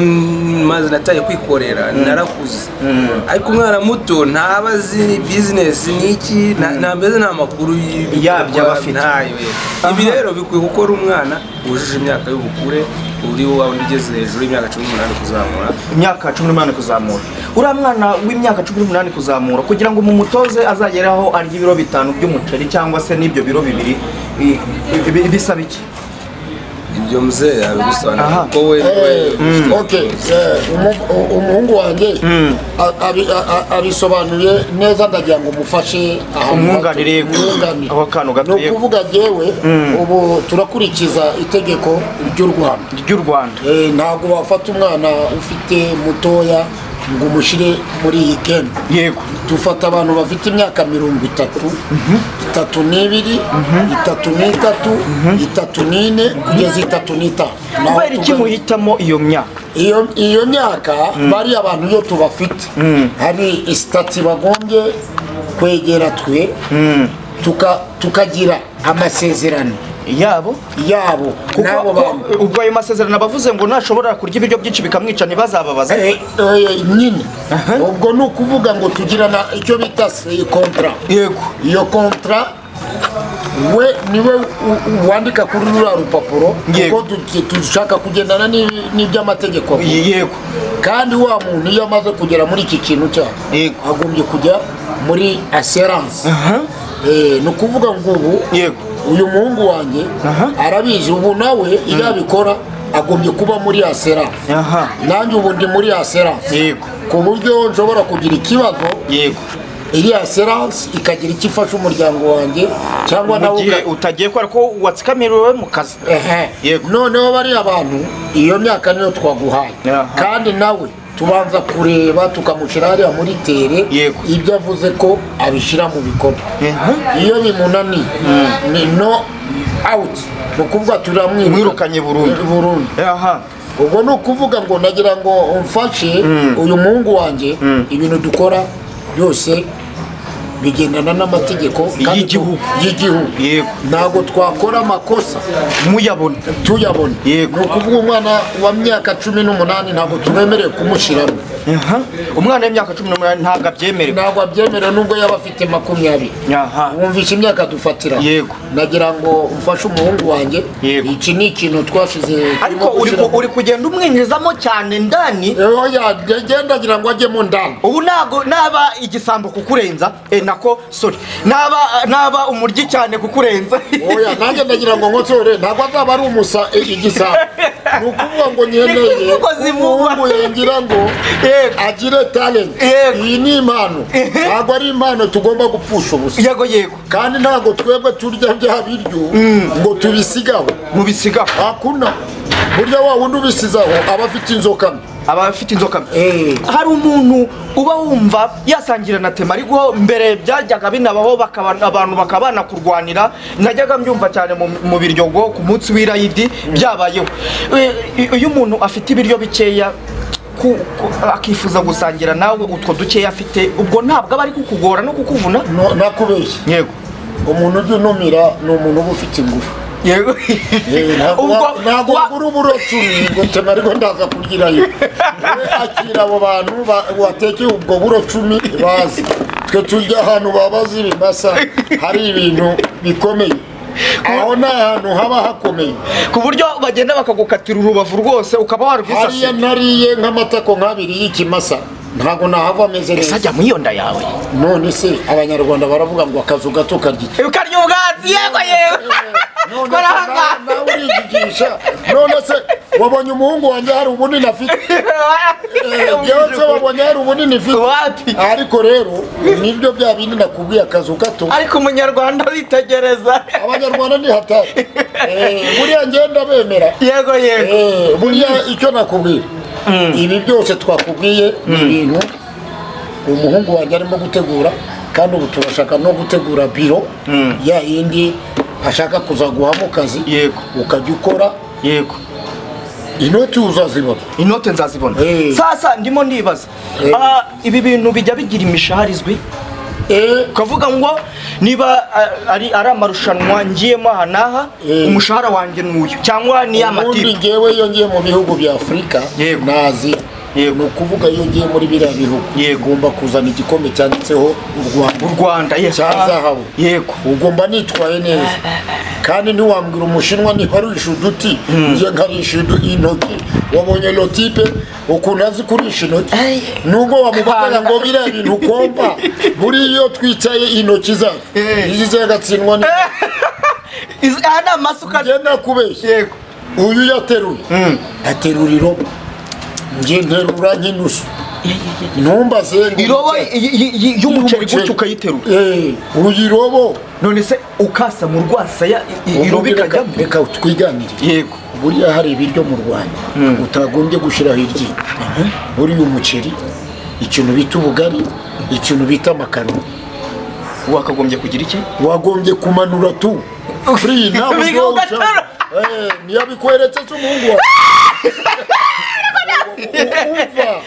Speaker 3: maze nataye kwikorera narakuze. Ariko umwana muto ntaba azi bizinesi ni iki? Nta- makuru
Speaker 2: Yabyo aba afite.
Speaker 3: ibi rero bikwiye gukora umwana wujuje imyaka y'ubukure uri wundi ugeze hejuru y'imyaka cumi n'umunani kuzamura?
Speaker 2: Imyaka cumi n'umunani kuzamura. Uriya mwana w'imyaka cumi n'umunani kuzamura kugira ngo mumutoze azageraho arya ibiro bitanu by'umuceri cyangwa se n'ibyo biro bibiri. Bisaba iki
Speaker 3: ibyo mzee yabisobanura
Speaker 2: Aha.
Speaker 3: kuko we
Speaker 1: eh, umu- u- umuhungu wanjye a- abisobanuye neza ndagira ngo umufashe
Speaker 2: Umwunganire, aho akantu gato,
Speaker 1: ni ukuvuga jyewe ubu turakurikiza itegeko ry'u rwanda.
Speaker 2: Ry'u rwanda.
Speaker 1: Eh, ntabwo wafata umwana ufite mutoya ngo umushyire muri iyi kemp
Speaker 2: yego.
Speaker 1: Dufata abantu bafite imyaka mirongo itatu itatu n'ibiri itatu n'itatu itatu n'ine kugeza itatu n'itanu.
Speaker 2: Kubera iki muhitamo iyo myaka?
Speaker 1: Iyo iyo myaka bariya abantu iyo tubafite. Hari isitati bagombye kwegera twe tuka- tukagira amasezerano.
Speaker 2: Yabo?
Speaker 1: Yabo.
Speaker 2: Kuko ubwo ayo masezerano abavuze ngo ntashobora kurya ibiryo byinshi bikamwica ntibazababaze
Speaker 1: Eh, eh, nyine. Ubwo ni ukuvuga ngo tugirana icyo bita kontra
Speaker 2: yego.
Speaker 1: Iyo kontra we ni we wandika kuri ruriya rupapuro kuko du- dushaka kugendana n'i- n'iby'amategeko.
Speaker 2: Yego.
Speaker 1: Kandi wa muntu iyo amaze kugera muri iki kintu
Speaker 2: Yego.
Speaker 1: agombye kujya muri assurance.
Speaker 2: Aha.
Speaker 1: Eh, ni ukuvuga ngo ubu
Speaker 2: yego.
Speaker 1: Uyu muhungu wanjye arabizi ubu nawe iyo abikora agombye kuba muri
Speaker 2: aha.
Speaker 1: Nanjye ubu ndi muri
Speaker 2: yego.
Speaker 1: Ku buryo nshobora kugira ikibazo
Speaker 2: yego.
Speaker 1: iri assurance ikagira icyo ifasha umuryango wanjye cyangwa nawe
Speaker 2: utagiye kubera ko watsikamiwe mu kazi.
Speaker 1: Noneho bariya bantu iyo myaka niyo twaguhaye. Kandi nawe tubanza kureba tukamushyira hariya muri tere ibyo avuze ko abishyira mu bikorwa.
Speaker 2: Aha.
Speaker 1: iyo bimunaniye ni no awuti ni ukuvuga turamwiruka
Speaker 2: Mwirukanye burundu.
Speaker 1: ubwo ni ukuvuga ngo nagira ngo umfashe uyu muhungu wanjye ibintu dukora byose bigendana n'amategeko
Speaker 2: Y'igihugu. Yego.
Speaker 1: ntabwo twakora amakosa.
Speaker 2: Muyabona
Speaker 1: tuyabona
Speaker 2: Yego.
Speaker 1: ni ukuvuga umwana wa myaka cumi n'umunani ntabwo tubemerewe kumushyiramo.
Speaker 2: Aha. Umwana w'imyaka cumi n'umunani ntabwo abyemerewe
Speaker 1: ntabwo abyemerewe nubwo yaba afite makumyabiri.
Speaker 2: Aha.
Speaker 1: Wumvisha imyaka dufatira.
Speaker 2: Yego.
Speaker 1: nagira ngo umfashe umuhungu wanjye.
Speaker 2: Yego.
Speaker 1: iki ni ikintu twashize
Speaker 2: ariko uri ku- uri kugenda umwinjizamo cyane ndani.
Speaker 1: Oya genda agira ngo ajyemo ndani.
Speaker 2: Ubu ntabwo naba igisambo kukurenza eh, nako sorry. Naba naba umuryi cyane kukurenza.
Speaker 1: Oya nanjye ndagira ngo nkosore ntabwo azaba ari umusa igisabo ni ukuvuga ngo nkeneye umuhungu yangira ngo agire talent.
Speaker 2: Yego.
Speaker 1: iyi ni impano. Ntabwo ari impano tugomba gupfusha ubusa.
Speaker 2: Yego yego.
Speaker 1: Kandi ntabwo twebwe turya bya biryo ngo tubisigaho.
Speaker 2: Mubisigaho.
Speaker 1: Hakuna. Burya wa wundi ubisizaho aba afite inzoka. mbi
Speaker 2: aba afite inzoka.
Speaker 1: Eh.
Speaker 2: hari umuntu uba wumva yasangira na tema ariko mbere byajyaga binabaho abantu bakaba banakurwanira najyaga mbyumva cyane mu- biryogo ku munsi w'irayidi byabayeho. Eh, iyo umuntu afite ibiryo bikeya akifuza gusangira nawe utwo dukeya afite ubwo ntabwo aba ari kukugora no kukuvuna?
Speaker 1: Nakubeshye.
Speaker 2: Yego.
Speaker 1: Umuntu ujya unumira ni umuntu uba ufite ingufu.
Speaker 2: Yego
Speaker 1: ntabwo wagura uburo cumi ngo ariko ndaza kuryirayo wowe akira abo bantu ba- watekeye ubwo buro cumi bazi twe turya ahantu babaza ibimasa hari ibintu bikomeye aho ni ahantu haba hakomeye
Speaker 2: ku buryo bagenda bakagukatira urubavu rwose ukaba
Speaker 1: hariya
Speaker 2: warwisasiye
Speaker 1: nariye nk'amatako nk'abiri y'ikimasa ntabwo nahava ameze
Speaker 2: ese
Speaker 1: neza.
Speaker 2: ajya mu iyo nda yawe?
Speaker 1: None se abanyarwanda baravuga ngo akazu gato karya iki?
Speaker 2: Ukarya ubwatsi yego yewe
Speaker 1: nawe urigigisha none se wabonye umuhungu wanjye hari ubunini afite yewe se wabonye hari ubunini afite ariko rero ni byo bya bindi nakubwiye akazu gato.
Speaker 2: Ariko umunyarwanda aritegereza
Speaker 1: abanyarwanda ni hatari. Eh, buriya ngenda bemera.
Speaker 2: Yego yego.
Speaker 1: Eh, buriya icyo nakubwira ibi byose twakubwiye ni ibintu umuhungu wanjye arimo gutegura kandi ubu turashaka no gutegura biro. Ya yindi ashaka kuzaguhamo akazi ukajya ukora.
Speaker 2: Yego.
Speaker 1: Inoti uzazibona.
Speaker 2: Inote nzazibona. Sasa ndimo ndibaza.
Speaker 1: Eh.
Speaker 2: Ah, ibi bintu bijya bigira imishahara izwi? Ukavuga ngo niba ah, ari ari amarushanwa ngiyemo aha n'aha
Speaker 1: Eh.
Speaker 2: umushahara wanjye ni uyu cyangwa ni ya
Speaker 1: ubundi
Speaker 2: matiku
Speaker 1: ngewe iyo ngiye mu bihugu bya afurika nazi. Ni ukuvuga iyo ngiye muri biriya bihugu.
Speaker 2: Yego.
Speaker 1: ugomba kuzana igikombe cyanditseho u rwanda.
Speaker 2: U rwanda.
Speaker 1: Cya
Speaker 2: Ah,
Speaker 1: zahabu.
Speaker 2: yego.
Speaker 1: Ugomba nitwaye neza. Kandi ntiwambwira umushinwa niba arisha uduti. Njye nkarisha intoki. Wabonye lotipe? Ukuntu azi kurisha intoki? Nubwo wamubabaza ngo biriya bintu ukomba buriya iyo twicaye intoki zacu. Izi zagatsindwa ni
Speaker 2: Izi- aya ni amasuka.
Speaker 1: Ngenda kubeshya
Speaker 2: yego.
Speaker 1: Uyu yateruye. Aterura irobo njye nterura nk'inusu ntumbaze
Speaker 2: irobo y- y- y- y'umuceri gutyo ukayiterura
Speaker 1: Eh, uyu irobo
Speaker 2: none se ukasa mu rwasaya irobo ikajyamo
Speaker 1: reka twiganire
Speaker 2: yego.
Speaker 1: Buriya hari ibiryo mu rwanda. Utagombye gushyiraho iryinyo buriya umuceri ikintu bita ubugari ikintu bita amakaroni
Speaker 2: wakagombye kugira iki?
Speaker 1: Wagombye kumanura tu. Free nta buryo
Speaker 2: Biga ugatara.
Speaker 1: ushaka. Eh, ntiyabikweretse se umuhungu wawe. umva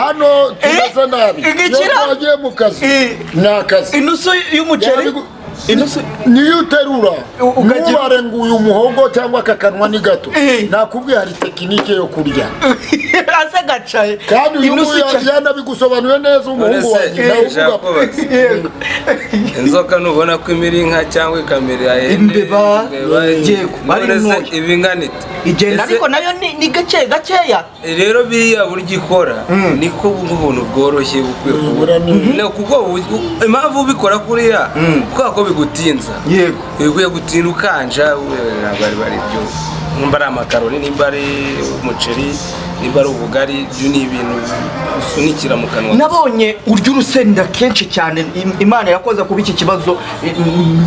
Speaker 1: hano tumeze nabi iyo twagiye mu kazi.
Speaker 2: Eh.
Speaker 1: ni akazi
Speaker 2: inusu y'umuceri.
Speaker 1: Niyo uterura ntubare ngo uyu muhogo cyangwa aka kanwa ni gato
Speaker 2: Eh.
Speaker 1: nakubwiye hari tekinike yo kurya.
Speaker 2: Ase gacaye
Speaker 1: kandi uyu nguyu yanabigusobanuye neza umuhungu wanjye.
Speaker 3: Eh,
Speaker 1: nawe uvuga
Speaker 3: inzoka ntubona ko imira inka cyangwa ikamera
Speaker 2: Imbeba,
Speaker 3: imbeba,
Speaker 2: yego, ari
Speaker 3: none se
Speaker 2: ntoya.
Speaker 3: iba ingana ite
Speaker 2: igenda ariko na yo ni gake gakeya.
Speaker 3: Rero biriya buryo ikora niko ubuntu bworoshye bukwiye kuko ubu- impamvu ubikora kuriya kubera ko bigutinza
Speaker 2: Yego.
Speaker 3: biguye gutinda ukanja ntabwo ari bari byo nimba ari amakaroni nimba ari umuceri nimba ari ubugari ibyo ni ibintu usunikira mu kanwa.
Speaker 2: Nabonye urya urusenda kenshi cyane Im- imana yakoze kuba iki kibazo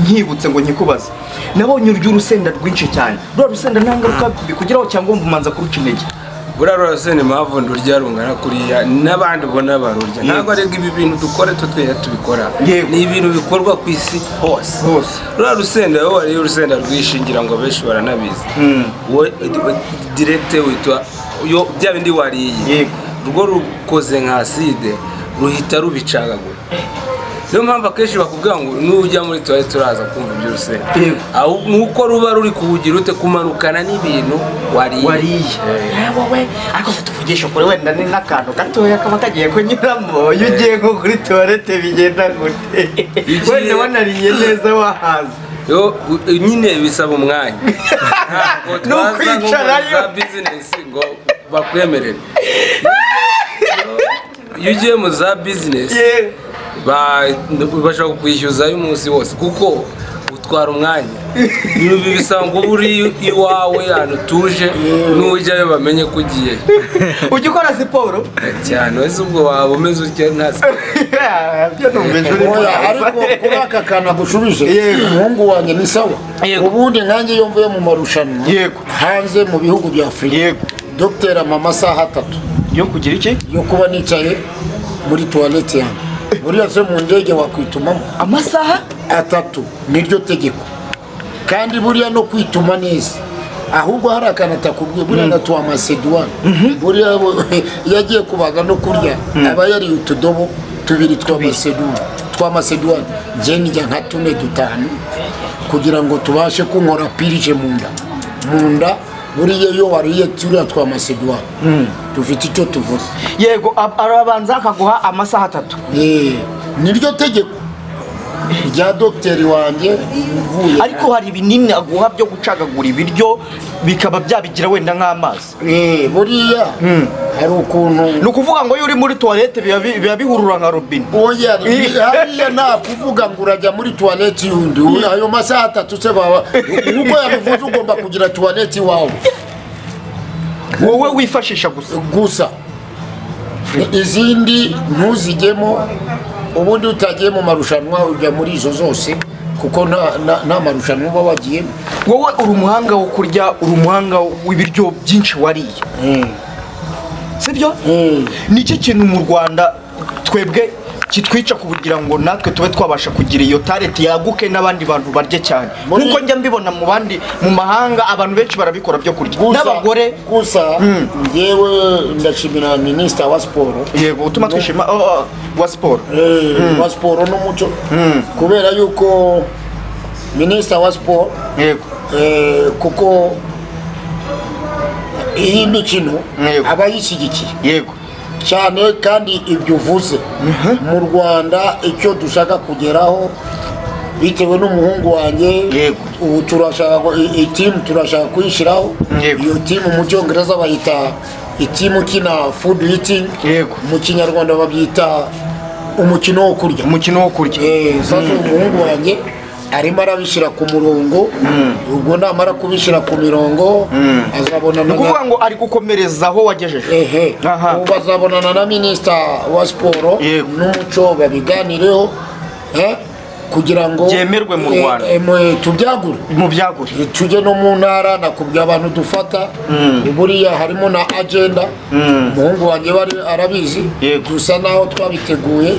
Speaker 2: nkibutse ngo nkikubaze nabonye urya urusenda rwinshi cyane. Ruriya rusenda nta ngaruka bikugeraho cyangwa wumva umanza kuruca intege
Speaker 3: buriya rwose ni impamvu ndurya rungana kuriya n'abandi ubona barurya. Ntabwo ari ibi bintu dukora twe tweya tubikora. Ni ibintu bikorwa ku isi hose.
Speaker 2: Hose.
Speaker 3: ruriya rusenda wowe wariye urusenda rwishingira ngo benshi baranabizi. Wowe direkite witwa yo bya bindi wariye. Rwo rukoze nka aside ruhita rubicagagura niyo mpamvu akenshi bakubwira ngo nujya muri tuwarete turaza kumva aho nuko ruba ruri kuwugira ute kumanukana n'ibintu wariye.
Speaker 2: Wariye.
Speaker 3: Eh.
Speaker 2: wowe. Ariko tuvugisha ukuri wenda ni n'akantu gatoya kaba kagiye kunyuramo. Iyo ugiye nko kuri tuwarete bigenda gute? Wenda wanariye neza wahaza
Speaker 3: nyine bisaba umwanya. Ntabwo twaza nko muri za bizinesi ngo bakwemerere. Iyo ugiye mu za bizinesi bashobora kukwishyuzayo umunsi wose kuko utwara umwanya. Ibi bisaba ngo uba uri iwawe ahantu utuje n'ujyayo bamenye ko ugiye.
Speaker 2: Ujya ukora siporo?
Speaker 3: Cyane wese ubwo waba umeze utya nta siporo?
Speaker 1: Ariko kuri aka kantu agushubije
Speaker 2: Yego.
Speaker 1: umuhungu wanjye ni sawa?
Speaker 2: Yego.
Speaker 1: ubundi nkanjye iyo mvuye mu marushanwa
Speaker 2: Yego.
Speaker 1: hanze mu bihugu bya afurika
Speaker 2: Yego.
Speaker 1: dogiteri ama amasaha atatu
Speaker 2: yo kugira iki?
Speaker 1: Yo kuba nicaye muri tuwarete yanjye. Buriya se mu ndege wakwitumamo
Speaker 2: amasaha?
Speaker 1: Atatu. Niryo tegeko. Kandi buriya no kwituma neza ahubwo hari akantu atakubwiye. Buriya natuwa amaseduwani. Buriya bo- iyo agiye kubaga no kurya aba yariye utudobo tubiri twa maseduwani twa maseduwani njye njya nka tune dutanu kugira ngo tubashe kunkora pirije mu nda. Mu nda buriya iyo wariye turiya twa maseduwani dufite icyo tuvuze.
Speaker 2: Yego ab- arabanza akaguha amasaha atatu.
Speaker 1: Eh, niryo tegeko. Rya dogiteri wanjye mvuye
Speaker 2: ariko hari ibinini aguha byo gucagagura ibiryo bikaba byabigira wenda nk'amazi.
Speaker 1: Eh, buriya hari ukuntu
Speaker 2: ni ukuvuga ngo iyo uri muri tuwarete biba bi- biba bihurura nka robine
Speaker 1: hariya nta kuvuga ngo urajya muri tuwarete yundi. Ayo masaha atatu se baba nk'uko yabivuze ugomba kugira tuwarete iwawe.
Speaker 2: Wowe wifashisha gusa.
Speaker 1: Gusa izindi ntuzijyemo ubundi utagiye mu marushanwa ujya muri izo zose kuko nta- marushanwa uba wagiyemo
Speaker 2: wowe uri umuhanga wo kurya uri umuhanga w'ibiryo byinshi wariye. Sibyo
Speaker 1: Mm.
Speaker 2: ni iki kintu mu rwanda twebwe kitwica kugira ngo natwe tube twabasha kugira iyo talenti yaguke n'abandi bantu barye cyane. Nk'uko njya mbibona mu bandi mu mahanga abantu benshi barabikora byo kurya. N'abagore
Speaker 1: gusa ngewe ndashimira minisita wa siporo
Speaker 2: yego utuma twishima oh, oh, wa siporo
Speaker 1: Eh, wa siporo n'umuco kubera yuko minisita wa siporo
Speaker 2: yego.
Speaker 1: eh, kuko iyi mikino aba yishyigikiye
Speaker 2: yego.
Speaker 1: Cyane kandi ibyo uvuze. Mu rwanda icyo dushaka kugeraho bitewe n'umuhungu wanjye ubu turashaka itimu turashaka kuyishyiraho. Iyo timu mu cyongereza bayita itimu food eating.
Speaker 2: Yego.
Speaker 1: mu kinyarwanda babyita umukino wo kurya.
Speaker 2: Umukino wo kurya.
Speaker 1: Eh, sasa umuhungu wanjye arimo arabishyira ku murongo ubwo namara kubishyira ku mirongo azabonana
Speaker 2: ni ukuvuga ngo ari gukomereza aho wagejeje?
Speaker 1: Ehe. Ubu bazabonana na minisita wa siporo n'umuco babiganireho eh, kugira ngo
Speaker 2: Byemerwe mu
Speaker 1: eh,
Speaker 2: Rwanda.
Speaker 1: eh, mu- tubyagure.
Speaker 2: Mu byagure.
Speaker 1: Tujye no mu ntara nakubwira abantu dufata. Buriya harimo na agenda. Umuhungu wanjye bari arabizi.
Speaker 2: Yego.
Speaker 1: dusa naho twabiteguye.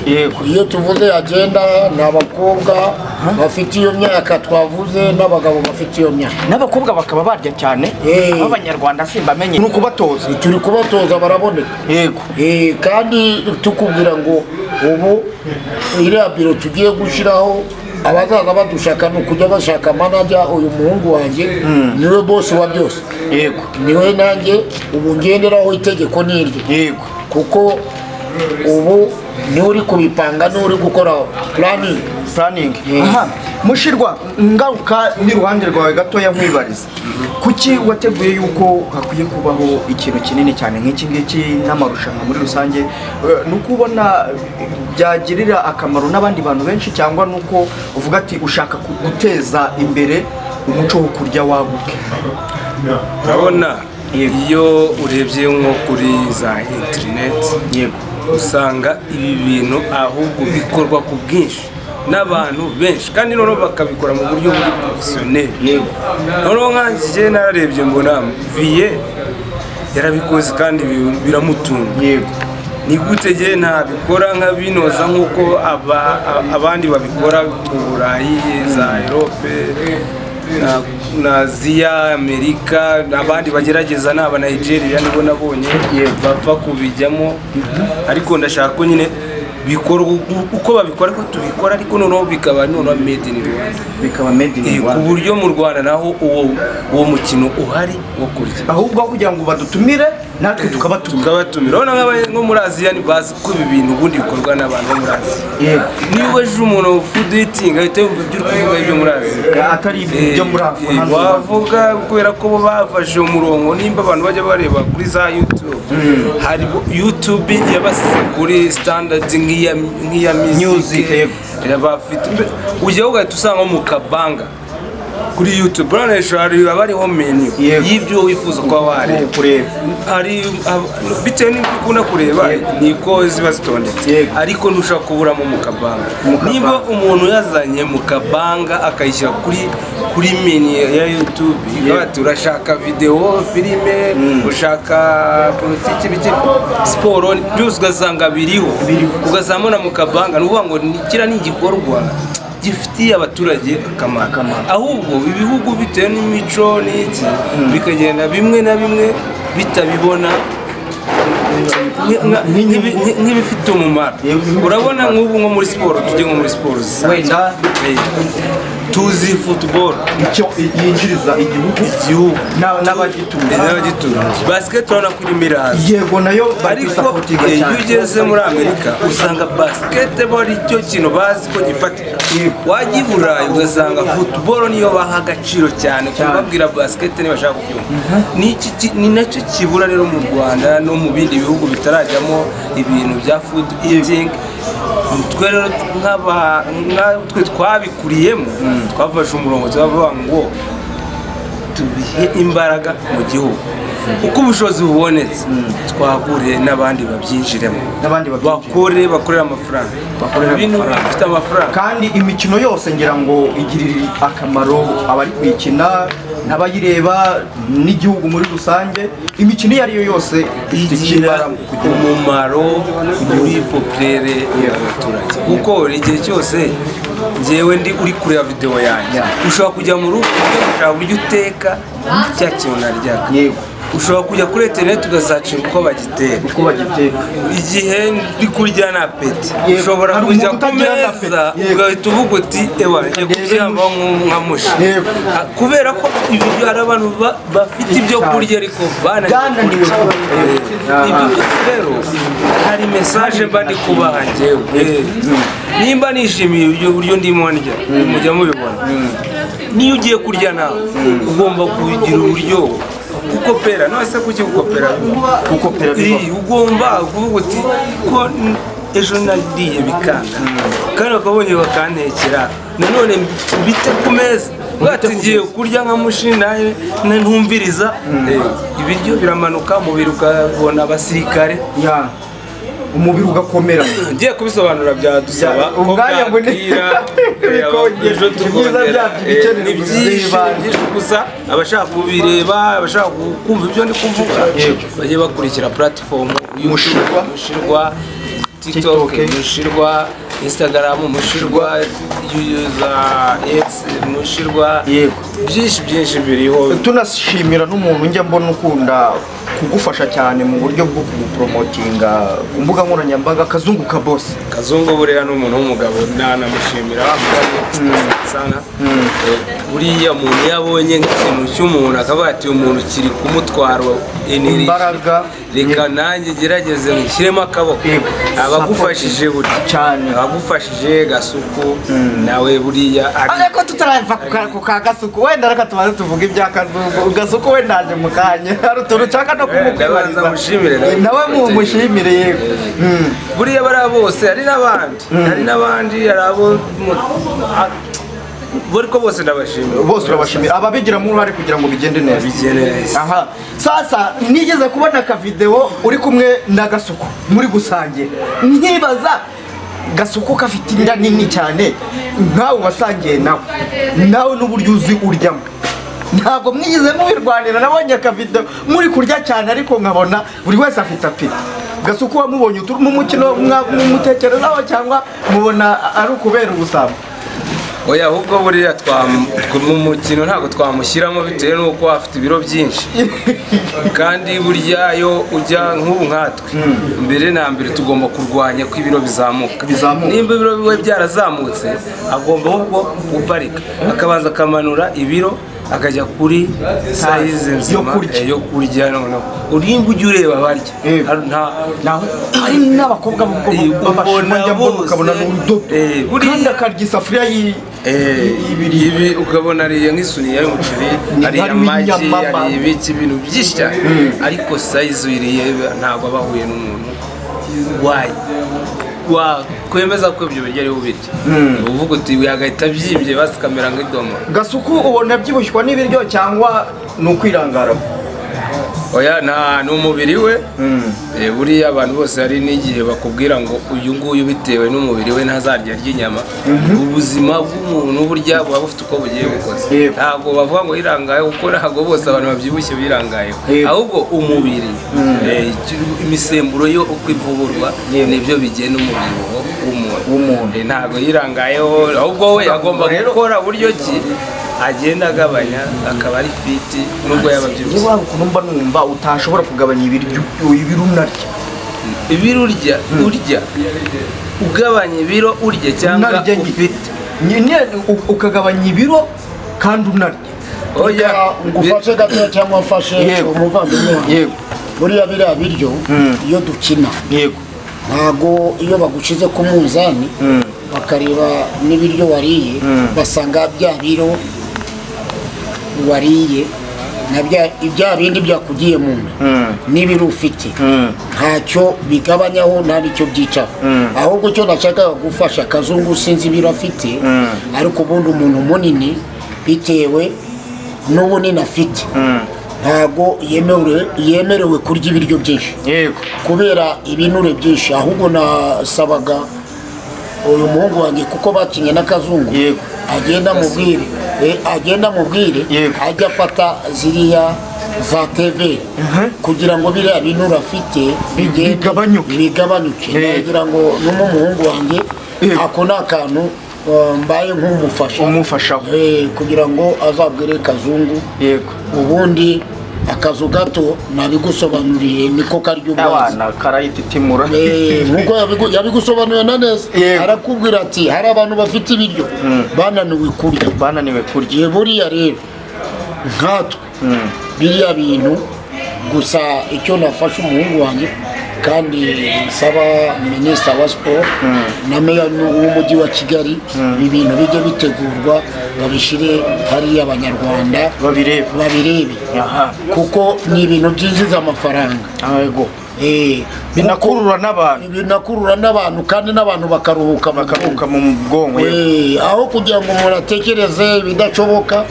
Speaker 1: Iyo tuvuze agenda ni abakobwa bafite iyo myaka twavuze n'abagabo bafite iyo myaka.
Speaker 2: N'abakobwa bakaba barya cyane.
Speaker 1: Eh.
Speaker 2: ab'abanyarwanda simbamenye. Ni ukubatoza
Speaker 1: turi kubatoza baraboneka.
Speaker 2: Yego.
Speaker 1: Eh, kandi tukubwira ngo ubu iriya biro tugiye gushyiraho abazaza badushaka ni ukujya bashaka manager uyu muhungu wanjye ni we bosi wa byose.
Speaker 2: Yego.
Speaker 1: Niwe nanjye ubu ngenderaho itegeko ni iryo.
Speaker 2: Yego.
Speaker 1: Kuko ubu ni we uri kubipanga ni we uri gukora planning.
Speaker 2: Planning. Aha. Mushirwa ngaruka n'iruhande rwawe gatoya nkwibariza kuki wateguye yuko hakwiye kubaho ikintu kinini cyane nk'iki ngiki n'amarushanwa muri rusange? Eh, ni uko ubona byagirira akamaro n'abandi bantu benshi cyangwa ni uko uvuga ati ushaka guteza imbere umuco wo kurya waguke.
Speaker 3: Urabona iyo urebye nko kuri za interineti
Speaker 2: yego.
Speaker 3: Usanga ibi bintu ahubwo bikorwa ku bwinshi n'abantu benshi. Kandi noneho bakabikora mu buryo buri porofesiyoneri noneho nkanjye nararebye mbona viye yarabikoze kandi bi- biramutunga.
Speaker 2: Yego.
Speaker 3: Ni gute njye ntabikora nk'abinoza nk'uko aba- a- abandi babikora mu burayi za erope na- aziya amerika abandi bagerageza ni aba nigeria nibo nabonye bapfa kubijyamo. Ariko ndashaka ko nyine bikorwa u- uko babikora ko tubikora ariko noneho bikaba noneho made in rwanda
Speaker 2: bikaba made in
Speaker 3: Eh, ku
Speaker 2: Rwanda
Speaker 3: buryo mu rwanda naho uwo uwo mukino uhari wo kurya.
Speaker 2: Ahubwo aho kugira ngo badutumire natwe tukabatumira.
Speaker 3: tukabatumira. Urabona nko muri aziya bazi ko ibi bintu ubundi bikorwa n'abantu bo muri aziya. Niba ejo umuntu food eating ahita yumva ibyo uri kuvuga ibyo muri aziya.
Speaker 2: Atari ibyo muri
Speaker 3: Eh,
Speaker 2: hano
Speaker 3: wavuga kubera ko bo bafashe umurongo nimba abantu bajya bareba kuri za youtube. Hari youtube yabasize kuri standard nk'iya
Speaker 2: Music,
Speaker 3: bafite ujyaho ugahita usanga mu kabanga. Kuri youtube. Urabona hejuru hari haba hariho menu y'ibyo wifuza kuba wareba hari bitewe n'ibyo ukunda kureba niko ziba zitondetse. Ariko ntushobora kuburamo mu kabanga niba umuntu yazanye mu kabanga akayishyira kuri kuri mini ya ati urashaka videwo filime ushaka politiki siporo byose ugasanga biriho. Ugasanga mu kabanga ni ukuvuga ngo kiriya ni igikorwa. Gifitiye abaturage akamaro. Ahubwo ibihugu bitewe n'imico n'iki bikagenda bimwe na bimwe bitabibona nk- nk- nk'ibi- nk- nk'ibifite umumaro. Urabona nk'ubu nko muri siporo tujye nko muri siporo
Speaker 2: wenda.
Speaker 3: Tuzi futuboro
Speaker 2: icyo yinjiriza igihugu?
Speaker 3: Igihugu.
Speaker 2: Na- n'abagitunga
Speaker 3: n'abagitura basiketi urabona ko irimo iraza
Speaker 2: yego na yo bari
Speaker 3: ariko eh, iyo ugeze muri amerika usanga basketball ari cyo kintu bazi ko gifatika wajya i burayi ugasanga football niyo baha agaciro cyane kubabwira basket ntibashaka kubyumva. Ni ki- ni na cyo kibura rero mu rwanda no mu bindi bihugu bitarajyamo ibintu bya food eating. Twe rero nk'aba- nkatwe twabikuriyemo twafashe umurongo turavuga ngo tubihe imbaraga mu gihugu. Uko ubushobozi bubonetse twagure n'abandi babyinjiremo. Bakore bakorera amafaranga. Ibintu
Speaker 2: amafaranga. kandi imikino yose ngira ngo igirira akamaro abari kuyikina n'abayireba n'igihugu muri rusange. Imikino iyo ari yo yose
Speaker 3: igira umumaro muri populere y'abaturage. Kuko igihe cyose njyewe ndi uri kureba videwo yanjye ushobora kujya mu rugo ujya gushaka uburyo uteka cya kintu naryaga.
Speaker 2: Yego.
Speaker 3: Ushobora kujya kuri interineti ugasacira uko bagiteka.
Speaker 2: Uko bagiteka.
Speaker 3: Igihe uri kurya na peti ushobora kujya ku meza ugahita uvuga uti ewa njya kubyamba nka mushi. Ah, kubera ko ibiryo hari abantu ba- bafite ibyo kurya ariko
Speaker 2: Byananiwe
Speaker 3: bananiwe.
Speaker 2: kurya.
Speaker 3: ibyo byose rero hari mesaje mba ndi kubaha njyewe Eh, nimba nishimiye ibyo buryo ndimo ndya mujya mubibona. Niyo ugiye kurya nawe ugomba kugira uburyo. Gukopera none se kuki gukopera
Speaker 2: Gukopera
Speaker 3: ugomba kuvuga uti ko ejo nariye bikanga. Kandi bakabonye bakantekera. Nanone bite ku meza. Bwati ngiye kurya nka mushini nawe ntumviriza. Eh, ibiryo biramanuka umubiri ukabona abasirikare
Speaker 2: umubiri ugakomera
Speaker 3: ngiye kubisobanura byadusaba
Speaker 2: Ya,
Speaker 3: ko bwakira eh, ejo tukongera Eh, ni byinshi gusa abashaka kubireba abashaka kumva ibyo ndi kuvuga bajye bakurikira puratifomu
Speaker 2: Mushirwa.
Speaker 3: mushirwa
Speaker 2: TikTok.
Speaker 3: tiktok mushirwa instagram mushirwa yuza x mushirwa
Speaker 2: Yego.
Speaker 3: Byinshi byinshi biriho.
Speaker 2: Tunashimira n'umuntu njya mbona ukunda kugufasha cyane mu buryo bwo kuguporomotinga ku mbuga nkoranyambaga kazungu ka bosi
Speaker 3: kazungu buriya ni umuntu w'umugabo nanamushimira sana. Buriya umuntu iyo abonye nk'ikintu cy'umuntu akavuga ati uyu muntu kiri kumutwara
Speaker 2: imbaraga.
Speaker 3: Reka nanjye gerageze mushyiremo akaboko. Abagufashije buri
Speaker 2: Cyane.
Speaker 3: abagufashije gasuku nawe buriya ari
Speaker 2: ariko tutarava ku ka gasuku. Wenda reka tubanze tuvuge ibya kazungu gasuku we ndaje mu kanya hari utuntu nshaka no kumukubariza
Speaker 3: mushimire nawe.
Speaker 2: mumushimire yego. Mm.
Speaker 3: buriya bariya bose hari n'abandi. Hari n'abandi hari abo buri ko bose ndabashimira.
Speaker 2: Bose urabashimira. Ababigiramo uruhare kugira ngo bigende neza.
Speaker 3: Bigene neza.
Speaker 2: Aha. Sasa nigeze kubona akavidewo uri kumwe na gasuku muri gusangira nkibaza gasuku kafite inda nini cyane nkawe wasangiye nawe. Nawe n'uburyo uzi uryamo. Ntabwo mwigeze mubirwanira nabonye akavidewo muri kurya cyane ariko nkabona buri wese afite apeti. Gasuku wamubonye mu mukino mwa- mumutekerezaho cyangwa mubona ari ukubera ubusambo.
Speaker 3: Oya ahubwo buriya mu mukino ntabwo twamushyiramo bitewe n'uko afite ibiro byinshi kandi burya iyo ujya nk'ubu nkatwe mbere na mbere tugomba kurwanya ko ibiro bizamuka nimba ibiro biwe byarazamutse agomba ahubwo guparika akabanza akamanura ibiro akajya kuri sayizi nzima eh, yo kurya noneho urimba ujya ureba barya
Speaker 2: Eh.
Speaker 3: Hari-
Speaker 2: n'abakobwa
Speaker 3: Eh,
Speaker 2: b'abashima njya mbona
Speaker 3: bose,
Speaker 2: ukabona ni urudodo
Speaker 3: eh, buriya-
Speaker 2: kandi akarya isafuriya
Speaker 3: Eh, ibi ukabona ariye nk'isuniya y'umuceri
Speaker 2: harimo
Speaker 3: amagi ariye ibiki ibintu byinshi cyane. Ariko sayizi uyiriye ntabwo aba ahuye n'umuntu. Wayi wakwemeza ko ibyo biryo ari bubirya. Uvuga uti yagahita abyimbye basi kamera nk'idomo
Speaker 2: gasuku ubona byibushywa n'ibiryo cyangwa ni ukwirangara?
Speaker 3: Oya ni umubiri we. Eh, buriya abantu bose hari n'igihe bakubwira ngo uyu nguyu bitewe n'umubiri we ntazarya arya inyama. Ubuzima bw'umuntu burya buba bufite uko bugiye bukoze ntabwo bavuga ngo yirangaye kuko ntabwo bose abantu babyibushye birangayeho. Ahubwo umubiri eh, icyo- imisemburo yo uko ivugurwa
Speaker 2: ni
Speaker 3: byo bigena umubyibuho w'umuntu. Eh, ntabwo yirangayeho ahubwo we agomba gukora buryo ki? Agenda agabanya akaba ari fiti nubwo yaba abyibushye
Speaker 2: niba hari ukuntu mba numva utashobora kugabanya ibiryo ibiro unarya
Speaker 3: ibiro urya urya. Ugabanya ibiro urya cyangwa ufite.
Speaker 2: Ukagabanya ibiro kandi unarya.
Speaker 3: Oya
Speaker 1: ngufashe gatoya cyangwa mfashe
Speaker 2: Yego.
Speaker 1: umuvandimwe
Speaker 2: yego.
Speaker 1: Buriya biriya biryo iyo dukina
Speaker 2: yego.
Speaker 1: ntago iyo bagushyize ku munzani bakareba n'ibiryo wariye basanga bya biro wariye ibya bindi byakugiye mu nda. N'ibiro ufite. Ntacyo bigabanyaho nta n'icyo byicaho. Ahubwo icyo nashakaga gufasha kazungu sinzi ibiro afite. Ariko ubundi umuntu munini bitewe n'ubunini afite ntago yemerewe kurya ibiryo byinshi.
Speaker 2: Yego.
Speaker 1: Kubera ibinure byinshi. Ahubwo nasabaga uyu muhungu wanjye kuko bakinye n'akazungu
Speaker 2: Yego.
Speaker 1: agenda mubwire eh, agenda mubwire
Speaker 2: Yego.
Speaker 1: ajya afata ziriya za tv kugira ngo biriya binure afite bigende-
Speaker 2: bigabanyuke. Yego.
Speaker 1: nagira ngo n'umuhungu wanjye
Speaker 2: Yego.
Speaker 1: ako ni akantu uh, mbaye nk'umufasha. Eh, kugira ngo azabwire kazungu ubundi akazu gato nabigusobanuriye niko karya
Speaker 2: abana karayititimura
Speaker 1: Eh, nk'uko yabigu- yabigusobanuriye na neza arakubwira ati hari abantu bafite ibiryo bananiwe kurya.
Speaker 2: Bananiwe kurya.
Speaker 1: Ye buriya rero nkatwe biriya bintu gusa icyo nafashe umuhungu wanjye kandi nsaba minisita wa siporo na meya w'umujyi wa kigali. Ibi bintu bijye bitegurwa babishyire hariya abanyarwanda. Babirebe. Kuko ni ibintu byinjiza amafaranga.
Speaker 2: Binakurura n'abantu.
Speaker 1: binakurura n'abantu kandi n'abantu bakaruhuka
Speaker 2: bakaruhuka mu bwonko
Speaker 1: Eh, aho kugira ngo umuntu atekereze ibidashoboka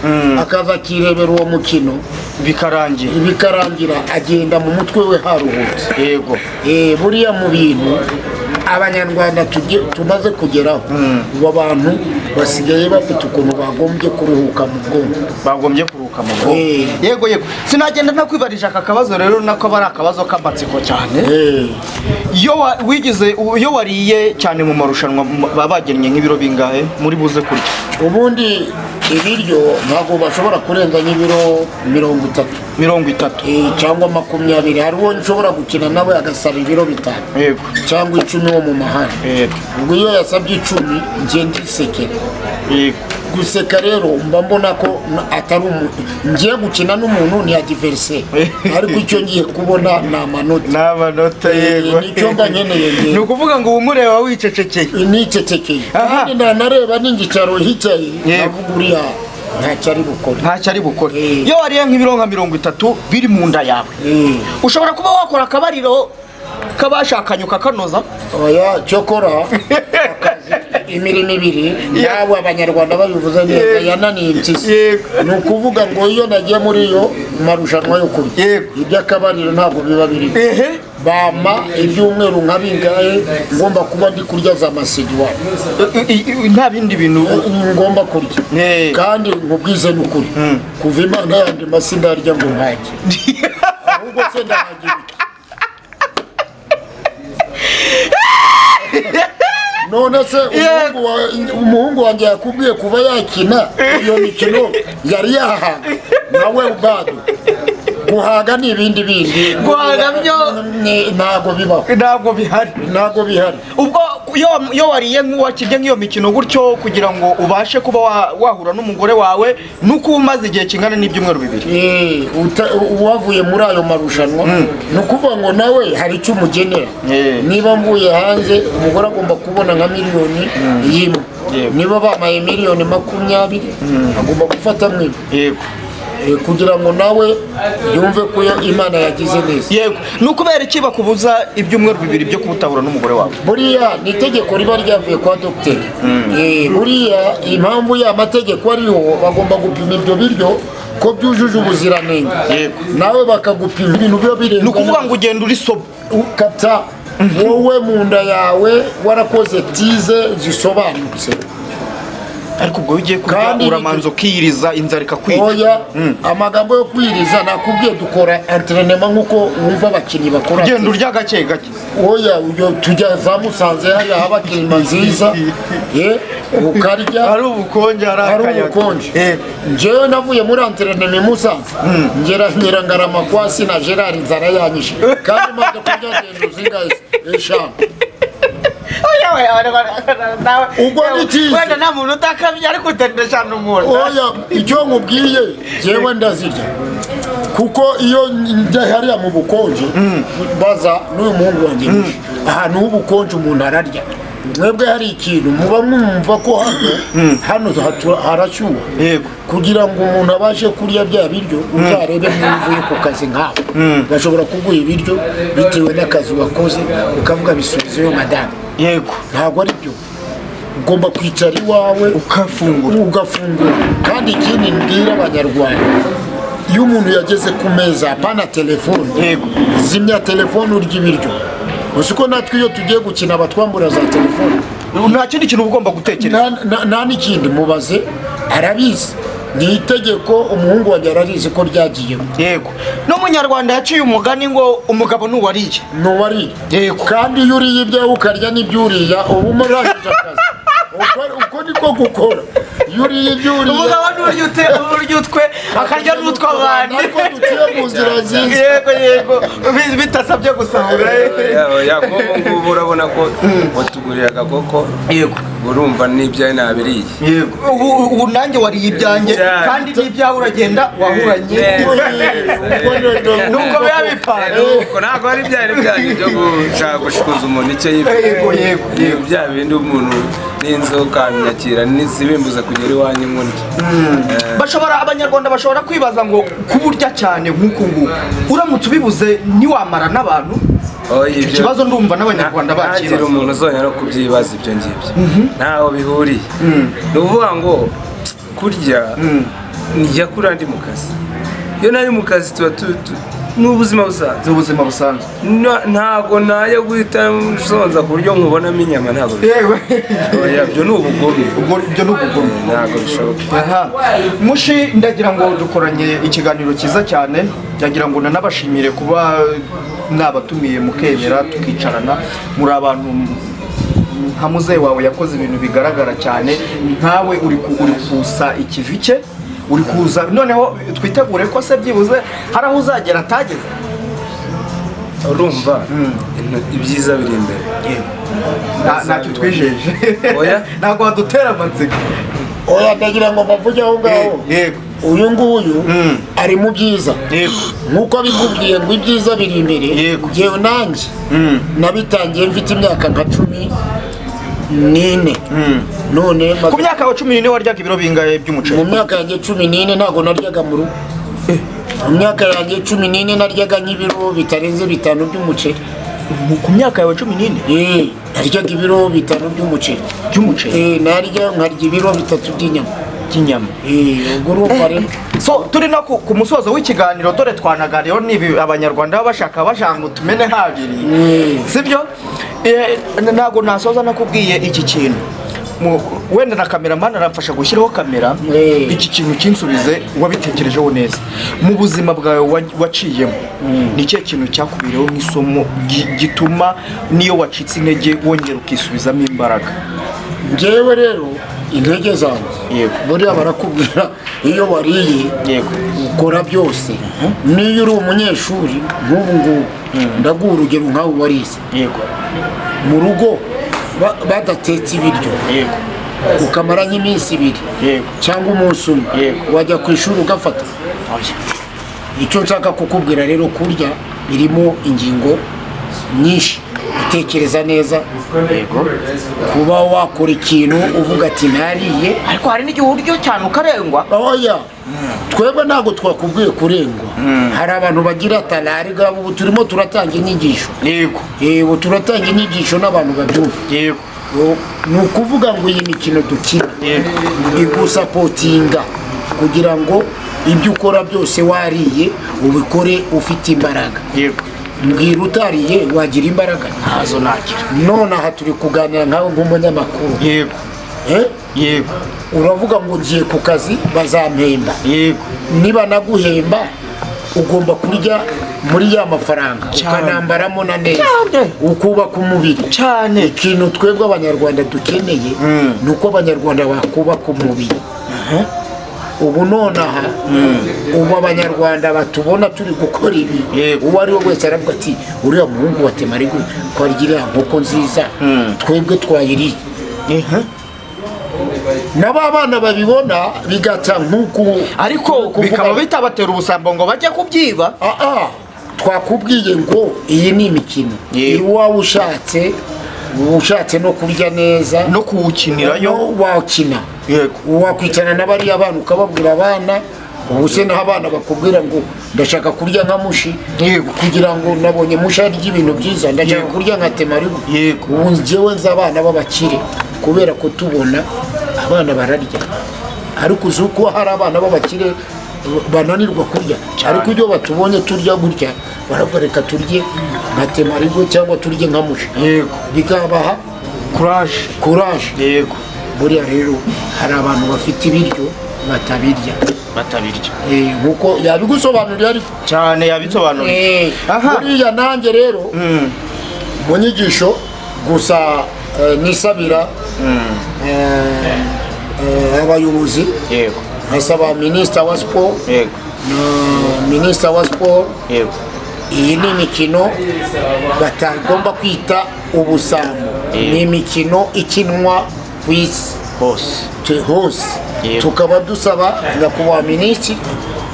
Speaker 1: akaza akirebera uwo mukino.
Speaker 2: Bikarangira.
Speaker 1: Bikarangira agenda mu mutwe we haruhutse.
Speaker 2: Yego.
Speaker 1: Eh, buriya mu bintu abanyarwanda tumaze kugeraho ubu abantu basigaye bafite ukuntu bagombye kuruhuka mu bwonko
Speaker 2: bagombye kuruhuka
Speaker 1: Eh.
Speaker 2: yego yego. Sinagenda ntakwibarije aka kabazo rero nako aba ari akabazo k'amatsiko cyane. Iyo wigize iyo wariye cyane mu marushanwa baba bagennye nk'ibiro bingahe? Muri buze kurya.
Speaker 1: Ubundi ibiryo ntabwo bashobora kurenza nk'ibiro mirongo itatu.
Speaker 2: Mirongo itatu.
Speaker 1: Eh, cyangwa makumyabiri. Hari uwo nshobora gukina nawe agasaba ibiro bitanu.
Speaker 2: Yego.
Speaker 1: Cyangwa icumi wo mu mahanga. Ubwo iyo yasabye icumi njye ndisekera
Speaker 2: yego.
Speaker 1: Guseka rero mba mbona ko atari ngiye gukina n'umuntu ni adiveriseri ariko icyo ngiye kubona ni amanota.
Speaker 2: Ni amanota yego.
Speaker 1: ni cyo mba nkeneye njye
Speaker 2: ni ukuvuga ngo umureba wicecekeye.
Speaker 1: Nicecekeye kandi nanareba n'ingicaro hicaye navuga uriya ntacyo ari bukore.
Speaker 2: Ntacyo ari bukore.
Speaker 1: Eh.
Speaker 2: iyo wariye nk'ibiro nka mirongo itatu biri mu nda yawe.
Speaker 1: Eh,
Speaker 2: ushobora kuba wakora akabariro k'abashakanye ukakanoza
Speaker 1: oya cyokora. akazi imirimo ibiri nawe abanyarwanda babivuze neza yananiye impyisi? Ni ukuvuga ngo iyo nagiye muri iyo marushanwa yo kurya iby'akabariro ntabwo biba birimo
Speaker 2: ehe?
Speaker 1: Bampa ibyumweru nka bingahe ngomba kuba ndi kurya za
Speaker 2: i- nta bindi bintu?
Speaker 1: Ngomba kurya. Kandi nkubwize ni ukuri. Kuva imana yandi masi ndarya ngo mpage. Ahubwo se ndahagira none se umuhungu wa- umuhungu wanjye yakubwiye kuba yakina iyo mikino yari yahaga nawe ubwado guhaga ni ibindi bindi.
Speaker 2: Guhaga byo-
Speaker 1: Ni- ntabwo bibaho
Speaker 2: ntabwo bihari.
Speaker 1: Ntabwo bihari.
Speaker 2: Ubwo iyo wariye nk'uwakirya nk'iyo mikino gutyo kugira ngo ubashe kuba wa- wahura n'umugore wawe nuko uba umaze igihe kingana n'ibyumweru bibiri.
Speaker 1: Eh, uwavuye muri ayo marushanwa ni ukuvuga ngo nawe hari icyo umugenera
Speaker 2: Eh.
Speaker 1: niba mvuye hanze umugore agomba kubona nka miliyoni y'imwe
Speaker 2: Yego.
Speaker 1: niba bamaye miliyoni makumyabiri agomba gufata mwimwe kugira ngo nawe yumve ko imana yagize neza.
Speaker 2: Yego. Ni ukubera iki bakubuza ibyumweru bibiri byo kuba utahura n'umugore wawe
Speaker 1: buriya ni itegeko riba ryavuye kwa dogiteri Eh, buriya impamvu ya mategeko ariho bagomba gupima ibyo biryo ko byujuje ubuziranenge.
Speaker 2: Yego.
Speaker 1: nawe bakagupima ibintu biba birenga
Speaker 2: ni ukuvuga ngo ugenda uri sobo
Speaker 1: ukata wowe mu nda yawe warakoze tize zisobanutse.
Speaker 2: Ariko ubwo iyo ugiye kurya uramanza ukiyiriza inzara ikakwica
Speaker 1: oya amagambo yo kwiriza nakubwiye dukora entrenema nk'uko wumva abakinnyi bakora.
Speaker 2: Ugenda urya gake gake.
Speaker 1: Oya tujya za musanze hariya haba kirima nziza ukarya.
Speaker 2: Hari ubukonje akayaga.
Speaker 1: ubukonje. Njyewe navuye muri antrenema i musanze. Ngera nyirangarama kwasi na gerard inzara yanyishe. Kandi maze kurya ngendo zingahe eshanu.
Speaker 2: Oya, oya,
Speaker 1: Ubwo ni cyiza.
Speaker 2: wenda nta muntu utakabye ariko
Speaker 1: oya icyo nkubwiye njyewe ndazirya kuko iyo njya hariya mu bukonje baza n'uyu muhungu wanjye ahantu h'ubukonje umuntu ararya mwebwe hari ikintu muba mwumva ko hano hano hatu- harashyuha kugira ngo umuntu abashe kurya bya biryo uzarebe niba uvuye ku kazi nkabo bashobora kuguha ibiryo bitewe n'akazi wakoze ukavuga bisubizeyo madamu
Speaker 2: yego.
Speaker 1: Ntabwo ari byo. Ugomba kwicara iwawe
Speaker 2: ukafungura.
Speaker 1: ugafungura. Kandi ikindi mbwira abanyarwanda. Iyo umuntu yageze ku meza apana telefone.
Speaker 2: Yego.
Speaker 1: zimya telefone urya ibiryo. Uzi ko natwe iyo tugiye gukina batwambura za telefone?
Speaker 2: Nta kindi kintu uba ugomba gutekereza.
Speaker 1: Nta n'ikindi. Mubaze arabizi ni itegeko umuhungu wanjye ararizi ko ryagiyemo.
Speaker 2: Yego. N'umunyarwanda yaciye umugani ngo umugabo n'uwariye
Speaker 1: ntuwariye
Speaker 2: Yego.
Speaker 1: kandi iyo uriye ibyawe ukarya n'ibyo uriya uba umurangije akazi. Uko niko gukora. Iyo uriye ibyo uriya
Speaker 2: umugabo urya utwe akarya n'utwe abandi
Speaker 1: ariko duciye mu nzira nziza
Speaker 2: yego yego bi- bitasabye gusahura
Speaker 3: yakobo ngubu urabona ko watugurira agakoko
Speaker 2: yego
Speaker 3: urumva n'ibyawe nabiriye
Speaker 2: yego ubu nanjye wariye ibyanjye kandi n'ibyawe uragenda wahuranye nubwo biba bipanze
Speaker 3: Nuko ntabwo ari bya bintu byanyu byo gushaka gushikuza umuntu icyo yifuza
Speaker 2: Yego, yego, yego.
Speaker 3: bya bindi umuntu n'inzoka nyakira ntizibimbuza kugera iwanyu nk'undi
Speaker 2: bashobora abanyarwanda bashobora kwibaza ngo kuburya cyane nk'uku nguku? Uramutse ubibuze ntiwamara n'abantu? Icyo kibazo ndumva n'abanyarwanda
Speaker 3: ntagira
Speaker 2: bakibaza
Speaker 3: umuntu uzongera no kubyibaza ibyo ngibyo. Ntaho bihuriye. Ni ukuvuga ngo kurya njya kuri andi mu kazi. Iyo nari mu kazi tuba tu- tu- ni ubuzima busanzwe.
Speaker 2: Ubuzima busanzwe.
Speaker 3: Ntabwo najya guhita nsonza ku buryo nkubonamo inyama ntabwo bishoboka ibyo ni ubugome.
Speaker 2: Ibyo ni ubugome.
Speaker 3: Ntabwo bishoboka.
Speaker 2: Mushi ndagira ngo dukoranye ikiganiro cyiza cyane. Ndagira ngo nanabashimire kuba nabatumiye mukemera tukicarana. Muri abantu nka muzehe wawe yakoze ibintu bigaragara cyane. Nkawe uri kusa ikivi cye. Uri kuza. Noneho twitegure ko se byibuze hari aho uzagera atageze.
Speaker 3: Urumva? Ibyiza biri imbere.
Speaker 2: Nta- ntacyo twijeje.
Speaker 3: Oya.
Speaker 2: ntabwo wadutera amatsiko.
Speaker 1: Oya ndagira ngo mbavuge aho ngaho.
Speaker 2: Yego
Speaker 1: uyu nguyu ari mu byiza.
Speaker 2: Yego.
Speaker 1: Nk'uko abikubwiye ngo ibyiza biri imbere
Speaker 2: Yego.
Speaker 1: ngewe nanjye nabitangiye mfite imyaka nka cumi n'ine none
Speaker 2: ku myaka yawe cumi n'ine waryaga ibiro bingahe
Speaker 1: mu
Speaker 2: by'umuceri
Speaker 1: myaka yanjye cumi n'ine ntabwo naryaga mu rugo. Mu myaka yanjye cumi n'ine naryaga nk'ibiro bitarenze bitanu by'umuceri.
Speaker 2: Mu- ku myaka yawe cumi n'ine?
Speaker 1: Eh, naryaga ibiro bitanu by'umuceri.
Speaker 2: By'umuceri?
Speaker 1: Eh, narya nkarya ibiro bitatu by'inyama.
Speaker 2: By'inyama.
Speaker 1: Eh, ubwo urumva rero.
Speaker 2: So turi no ku, musozo w'ikiganiro dore twanaganiraho nibi abanyarwanda baba bashaka bashaka ngo tumene habiri sibyo? Eh, ntabwo nasoza nakubwiye iki kintu. Mu- wenda na kameramani aramfasha gushyiraho kamera
Speaker 1: Eh.
Speaker 2: iki kintu kinsubize wabitekerejeho neza. Mu buzima bwawe wa- waciyemo ni ikihe kintu cyakubiriyeho nk'isomo gi- gituma niyo wacitse intege wongera ukisubizamo imbaraga.
Speaker 1: Ngewe rero intege zanjye? Buriya barakubwira iyo wariye ukora byose. Niyo uri umunyeshuri nk'ubu ngubu. Ndaguha urugero nkawe warize
Speaker 2: yego.
Speaker 1: Mu rugo ba- badatetse ibiryo. Ukamara nk'iminsi ibiri. Cyangwa umunsi umwe. Wajya ku ishuri ugafata. Icyo nshaka kukubwira rero kurya birimo ingingo nyinshi. Utekereza neza?
Speaker 2: Yego.
Speaker 1: Kuba wakora ikintu uvuga ati nariye.
Speaker 2: Ariko hari n'igihe uryo cyane ukarengwa.
Speaker 1: Oya twebwe ntabwo twakubwiye kurengwa. Hari abantu bagira gabo ubu turimo turatanga inyigisho.
Speaker 2: Yego.
Speaker 1: Ubu turatanga inyigisho n'abantu babyumva.
Speaker 2: Yego.
Speaker 1: Ni ukuvuga ngo iyi mikino dukina.
Speaker 2: Yego.
Speaker 1: igusapotinga. Kugira ngo ibyo ukora byose wariye ubikore ufite imbaraga.
Speaker 2: Yego.
Speaker 1: Mbwira utariye wagira imbaraga.
Speaker 2: Ntazo nagira.
Speaker 1: None aha turi kuganira nkawe nk'umunyamakuru.
Speaker 2: Yego.
Speaker 1: Eh?
Speaker 2: yego.
Speaker 1: Uravuga ngo ngiye ku kazi bazampemba
Speaker 2: yego.
Speaker 1: Niba naguhemba ugomba kurya muri ya mafaranga. Ukanambaramo na neza. Ukubaka umubiri.
Speaker 2: Cyane
Speaker 1: ikintu twebwe abanyarwanda dukeneye ni uko abanyarwanda bakubaka umubiri. Ubu nonaha. Ubu abanyarwanda batubona turi gukora ibi. Uwo ari we wese aravuga ati uriya muhungu wa temarigo twarya nkoko nziza twebwe twayiriye. N'aba bana babibona bigaca nk'uku
Speaker 2: ariko bikaba bitabatera ubusambo ngo bajye kubyiba.
Speaker 1: Twakubwiye ngo iyi ni imikino. Iwawe ushatse ushatse no kurya neza.
Speaker 2: No kuwukinirayo. Yego.
Speaker 1: Wakwicarana na bariya bana ukababwira abana ubu se naho abana bakubwira ngo ndashaka kurya nka mushi.
Speaker 2: Yego.
Speaker 1: kugira ngo nabonye mushi arya ibintu byiza ndashaka kurya nka temarigo
Speaker 2: Yego.
Speaker 1: ubu njyewe nzi abana b'abakire kubera ko tubona abana bararya. Ariko uzi ko hari abana b'abakire bananirwa kurya. Ariko iyo batubonye turya gutya baravuga reka turye nka temarigo cyangwa turye nka mushi
Speaker 2: yego.
Speaker 1: Bikabaha
Speaker 2: kuraje
Speaker 1: kuraje
Speaker 2: yego.
Speaker 1: Buriya rero hari abantu bafite ibiryo batabirya.
Speaker 2: Batabirya.
Speaker 1: Eh, nk'uko yabigusobanuriye ariko.
Speaker 2: Cyane yabisobanuriye
Speaker 1: Eh,
Speaker 2: Aha.
Speaker 1: buriya nanjye rero mu nyigisho gusa eh, nisabira eh, abayobozi.
Speaker 2: Yego.
Speaker 1: Nkasaba minisita wa siporo
Speaker 2: yego.
Speaker 1: Na minisita wa siporo
Speaker 2: yego.
Speaker 1: Iyi ni imikino batagomba kwita ubusambo. Ni imikino ikinwa ku isi.
Speaker 2: Hose.
Speaker 1: Tukaba dusaba nyakubahwa minisitiri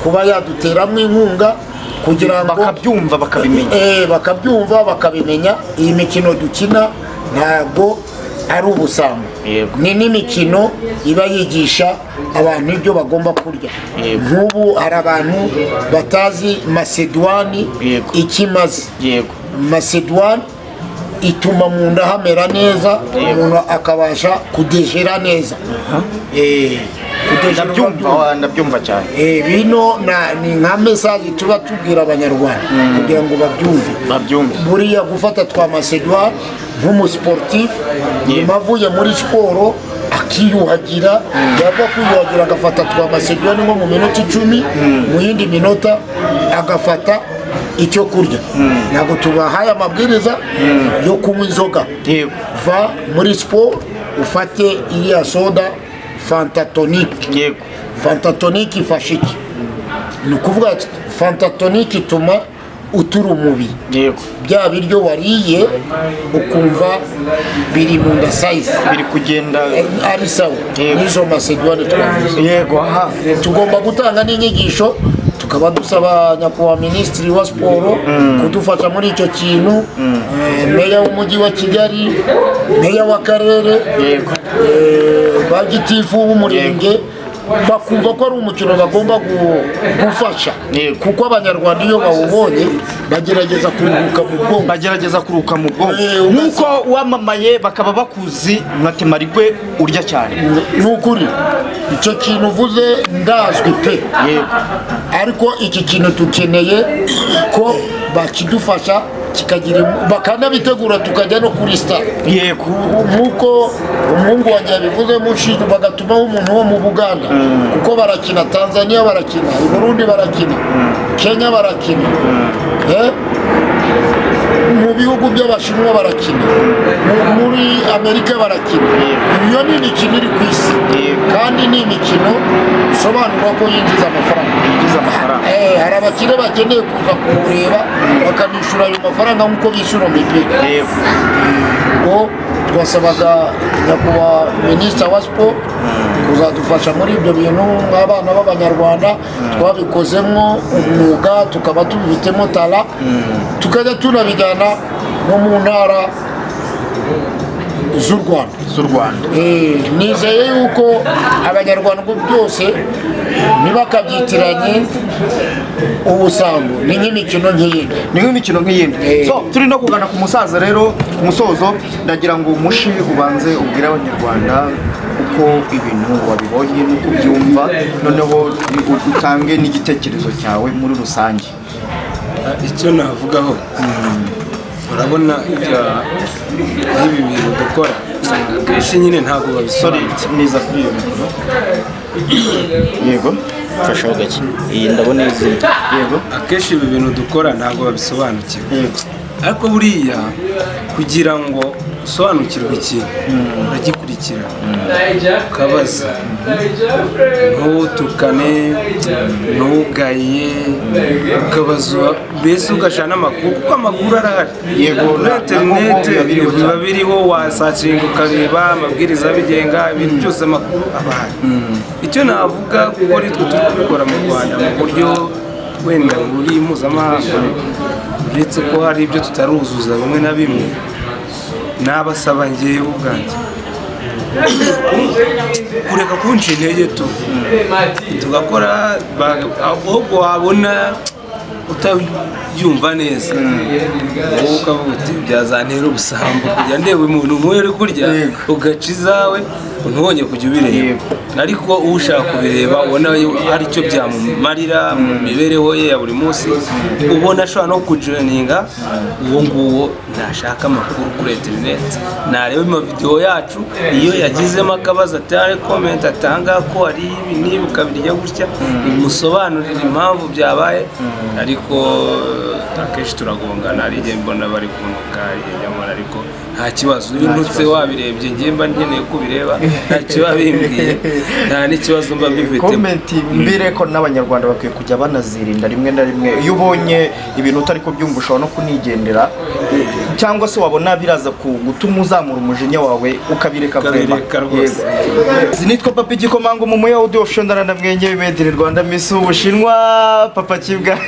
Speaker 1: kuba yaduteramo inkunga kugira ngo
Speaker 2: bakabyumva bakabimenya.
Speaker 1: Eh, bakabyumva bakabimenya. Iyi mikino dukina ntabwo ari ubusambo. Ni n'imikino iba yigisha abantu ibyo bagomba kurya. Nk'ubu hari abantu batazi masedwani
Speaker 2: Yego.
Speaker 1: icyo imaze
Speaker 2: yego.
Speaker 1: Masedwani ituma mu nda hamera neza umuntu akabasha kudejera neza. Eh,
Speaker 2: ndabyumva cyane.
Speaker 1: Eh, bino na- ni nka mesaje tuba tubwira abanyarwanda kugira ngo babyumve. Buriya gufata twa masedwa nk'umusiporutifu nyuma avuye muri siporo akiyuhagira yava kwiyuhagira agafata twa masegoni ni nko mu minota icumi mu yindi minota agafata icyo kurya. Ntabwo tubahaye amabwiriza yo kunywa inzoga. Va muri siporo ufate iriya soda fantatonike fantatonike ifasha iki? Ni ukuvuga fantatonike ituma utura
Speaker 2: yego.
Speaker 1: Bya biryo wariye ukumva biri mu nda sayizi
Speaker 2: biri kugenda.
Speaker 1: Ari sawa. N'izo masedwane twavuze
Speaker 2: yego aha.
Speaker 1: Tugomba gutanga n'inyigisho tukaba dusaba nyakubahwa minisitiri wa siporo kudufasha muri icyo kintu. Eh, meya w'umujyi wa kigali meya w'akarere
Speaker 2: yego.
Speaker 1: Eh, ba gitifu b'umurenge bakumva ko ari umukino bagomba gu- gufasha.
Speaker 2: Yego.
Speaker 1: kuko abanyarwanda iyo bawubonye bagerageza kuruhuka mu bwonko.
Speaker 2: Bagerageza kuruka mu bwonko.
Speaker 1: Eh,
Speaker 2: nk'uko wamamaye bakaba bakuzi nka temarigwe urya cyane.
Speaker 1: Ni ukuri icyo kintu uvuze ndazwi pe. Ariko iki kintu dukeneye ko bakidufasha kikagira bakanabitegura tukajya no kuri sitade
Speaker 2: yego.
Speaker 1: Nk'uko umuhungu wanjye yabivuze mushinga bagatumaho umuntu wo mu buganda. Kuko barakina tanzania barakina i burundi barakina kenya barakina Eh? mu bihugu by'abashinwa barakina mu- muri amerika barakina. Iyo ni imikino iri ku isi. Kandi ni imikino isobanura ko yinjiza amafaranga.
Speaker 2: Yinjiza amafaranga.
Speaker 1: Hari abakire bakeneye kuza kuwureba bakanishyura ayo mafaranga nk'uko bishyura
Speaker 2: yego.
Speaker 1: Ubwo twasabaga nyakubahwa minisita wa siporo kuzadufasha muri ibyo bintu nk'abana b'abanyarwanda. Twabikozemo umwuga tukaba tubifitemo tara tukajya tunabijyana no mu ntara. Z'u rwanda
Speaker 2: z'u rwanda
Speaker 1: Eh, nizeye yuko abanyarwanda byose ntibakabyitiranye ubusambo. Ni nk'imikino nk'iyindi
Speaker 2: ni nk'imikino nk'iyindi.
Speaker 1: Eh.
Speaker 2: so turi no kugana ku musaza rero ku musozo ndagira ngo umushi ubanze ubwire abanyarwanda uko ibintu wabibonye n'uko ubyumva noneho utange n'igitekerezo cyawe muri rusange.
Speaker 3: Icyo navugaho. Urabona nk'ibi bintu dukora. Akenshi nyine ntabwo
Speaker 2: sorry
Speaker 3: babisobanukirwa
Speaker 2: niza kuri iyo mikoro. Yego
Speaker 4: fashaho gake. Iyi ndabona izindi
Speaker 2: yego.
Speaker 3: Akenshi ibi bintu dukora ntabwo babisobanukirwa
Speaker 2: yego.
Speaker 3: Ariko buriya kugira ngo usobanukirwe ikintu uragikurikirana ukabaza ntutukane ntugaye ukabaza mbese ugashaka n'amakuru kuko amakuru arahari.
Speaker 2: Yego,
Speaker 3: kuri
Speaker 2: na-
Speaker 3: interineti
Speaker 2: biba biriho
Speaker 3: wasacinga ukareba amabwiriza abigenga ibintu byose amakuru aba ahari. Icyo navuga kuko ari twe turi kubikora mu rwanda mu buryo wenda buri mpuzamahanga uretse ko hari ibyo tutaruzuza bimwe na bimwe nabasaba ngewe ubwanjye. Kureka kunca intege tu. Tugakora ahubwo wabona utabyumva neza. Wowe ukavuga uti byazantera ubusambo. Kujya ndeba umuntu nk'uyu uri kurya ugaca izawe. Ntubonye kujya ubireba. Ariko ushaka kubireba ubona hari icyo byamumarira mu mibereho ye ya buri munsi. Ubona ashobora no kujoyininga uwo nguwo ntashaka amakuru kuri interineti nareba amavidewo yacu iyo yagizemo akabazo atari komenti atanga ko hari ibi n'ibi ukabirya gutya. Umusobanurira impamvu byabaye. Ariko akenshi turagongana hari igihe mbona bari kunuka igihe mbona ariko nta kibazo. Iyo unutse wabirebye ngiye mba nkeneye kubireba nta kiba bimbwiye nta n'ikibazo mba mbifitemo
Speaker 2: komenti mbere ko n'abanyarwanda bakwiye kujya banazirinda rimwe na rimwe. Iyo ubonye ibintu utari kubyumva ushobora no kunigendera cyangwa se wabona biraza gutuma uzamura umujinya wawe ukabireka vrema. Izi nitwa papa igikomanga mu muya audio official ndaranamwenge bimedire rwanda miss ubushinwa papa kibwa.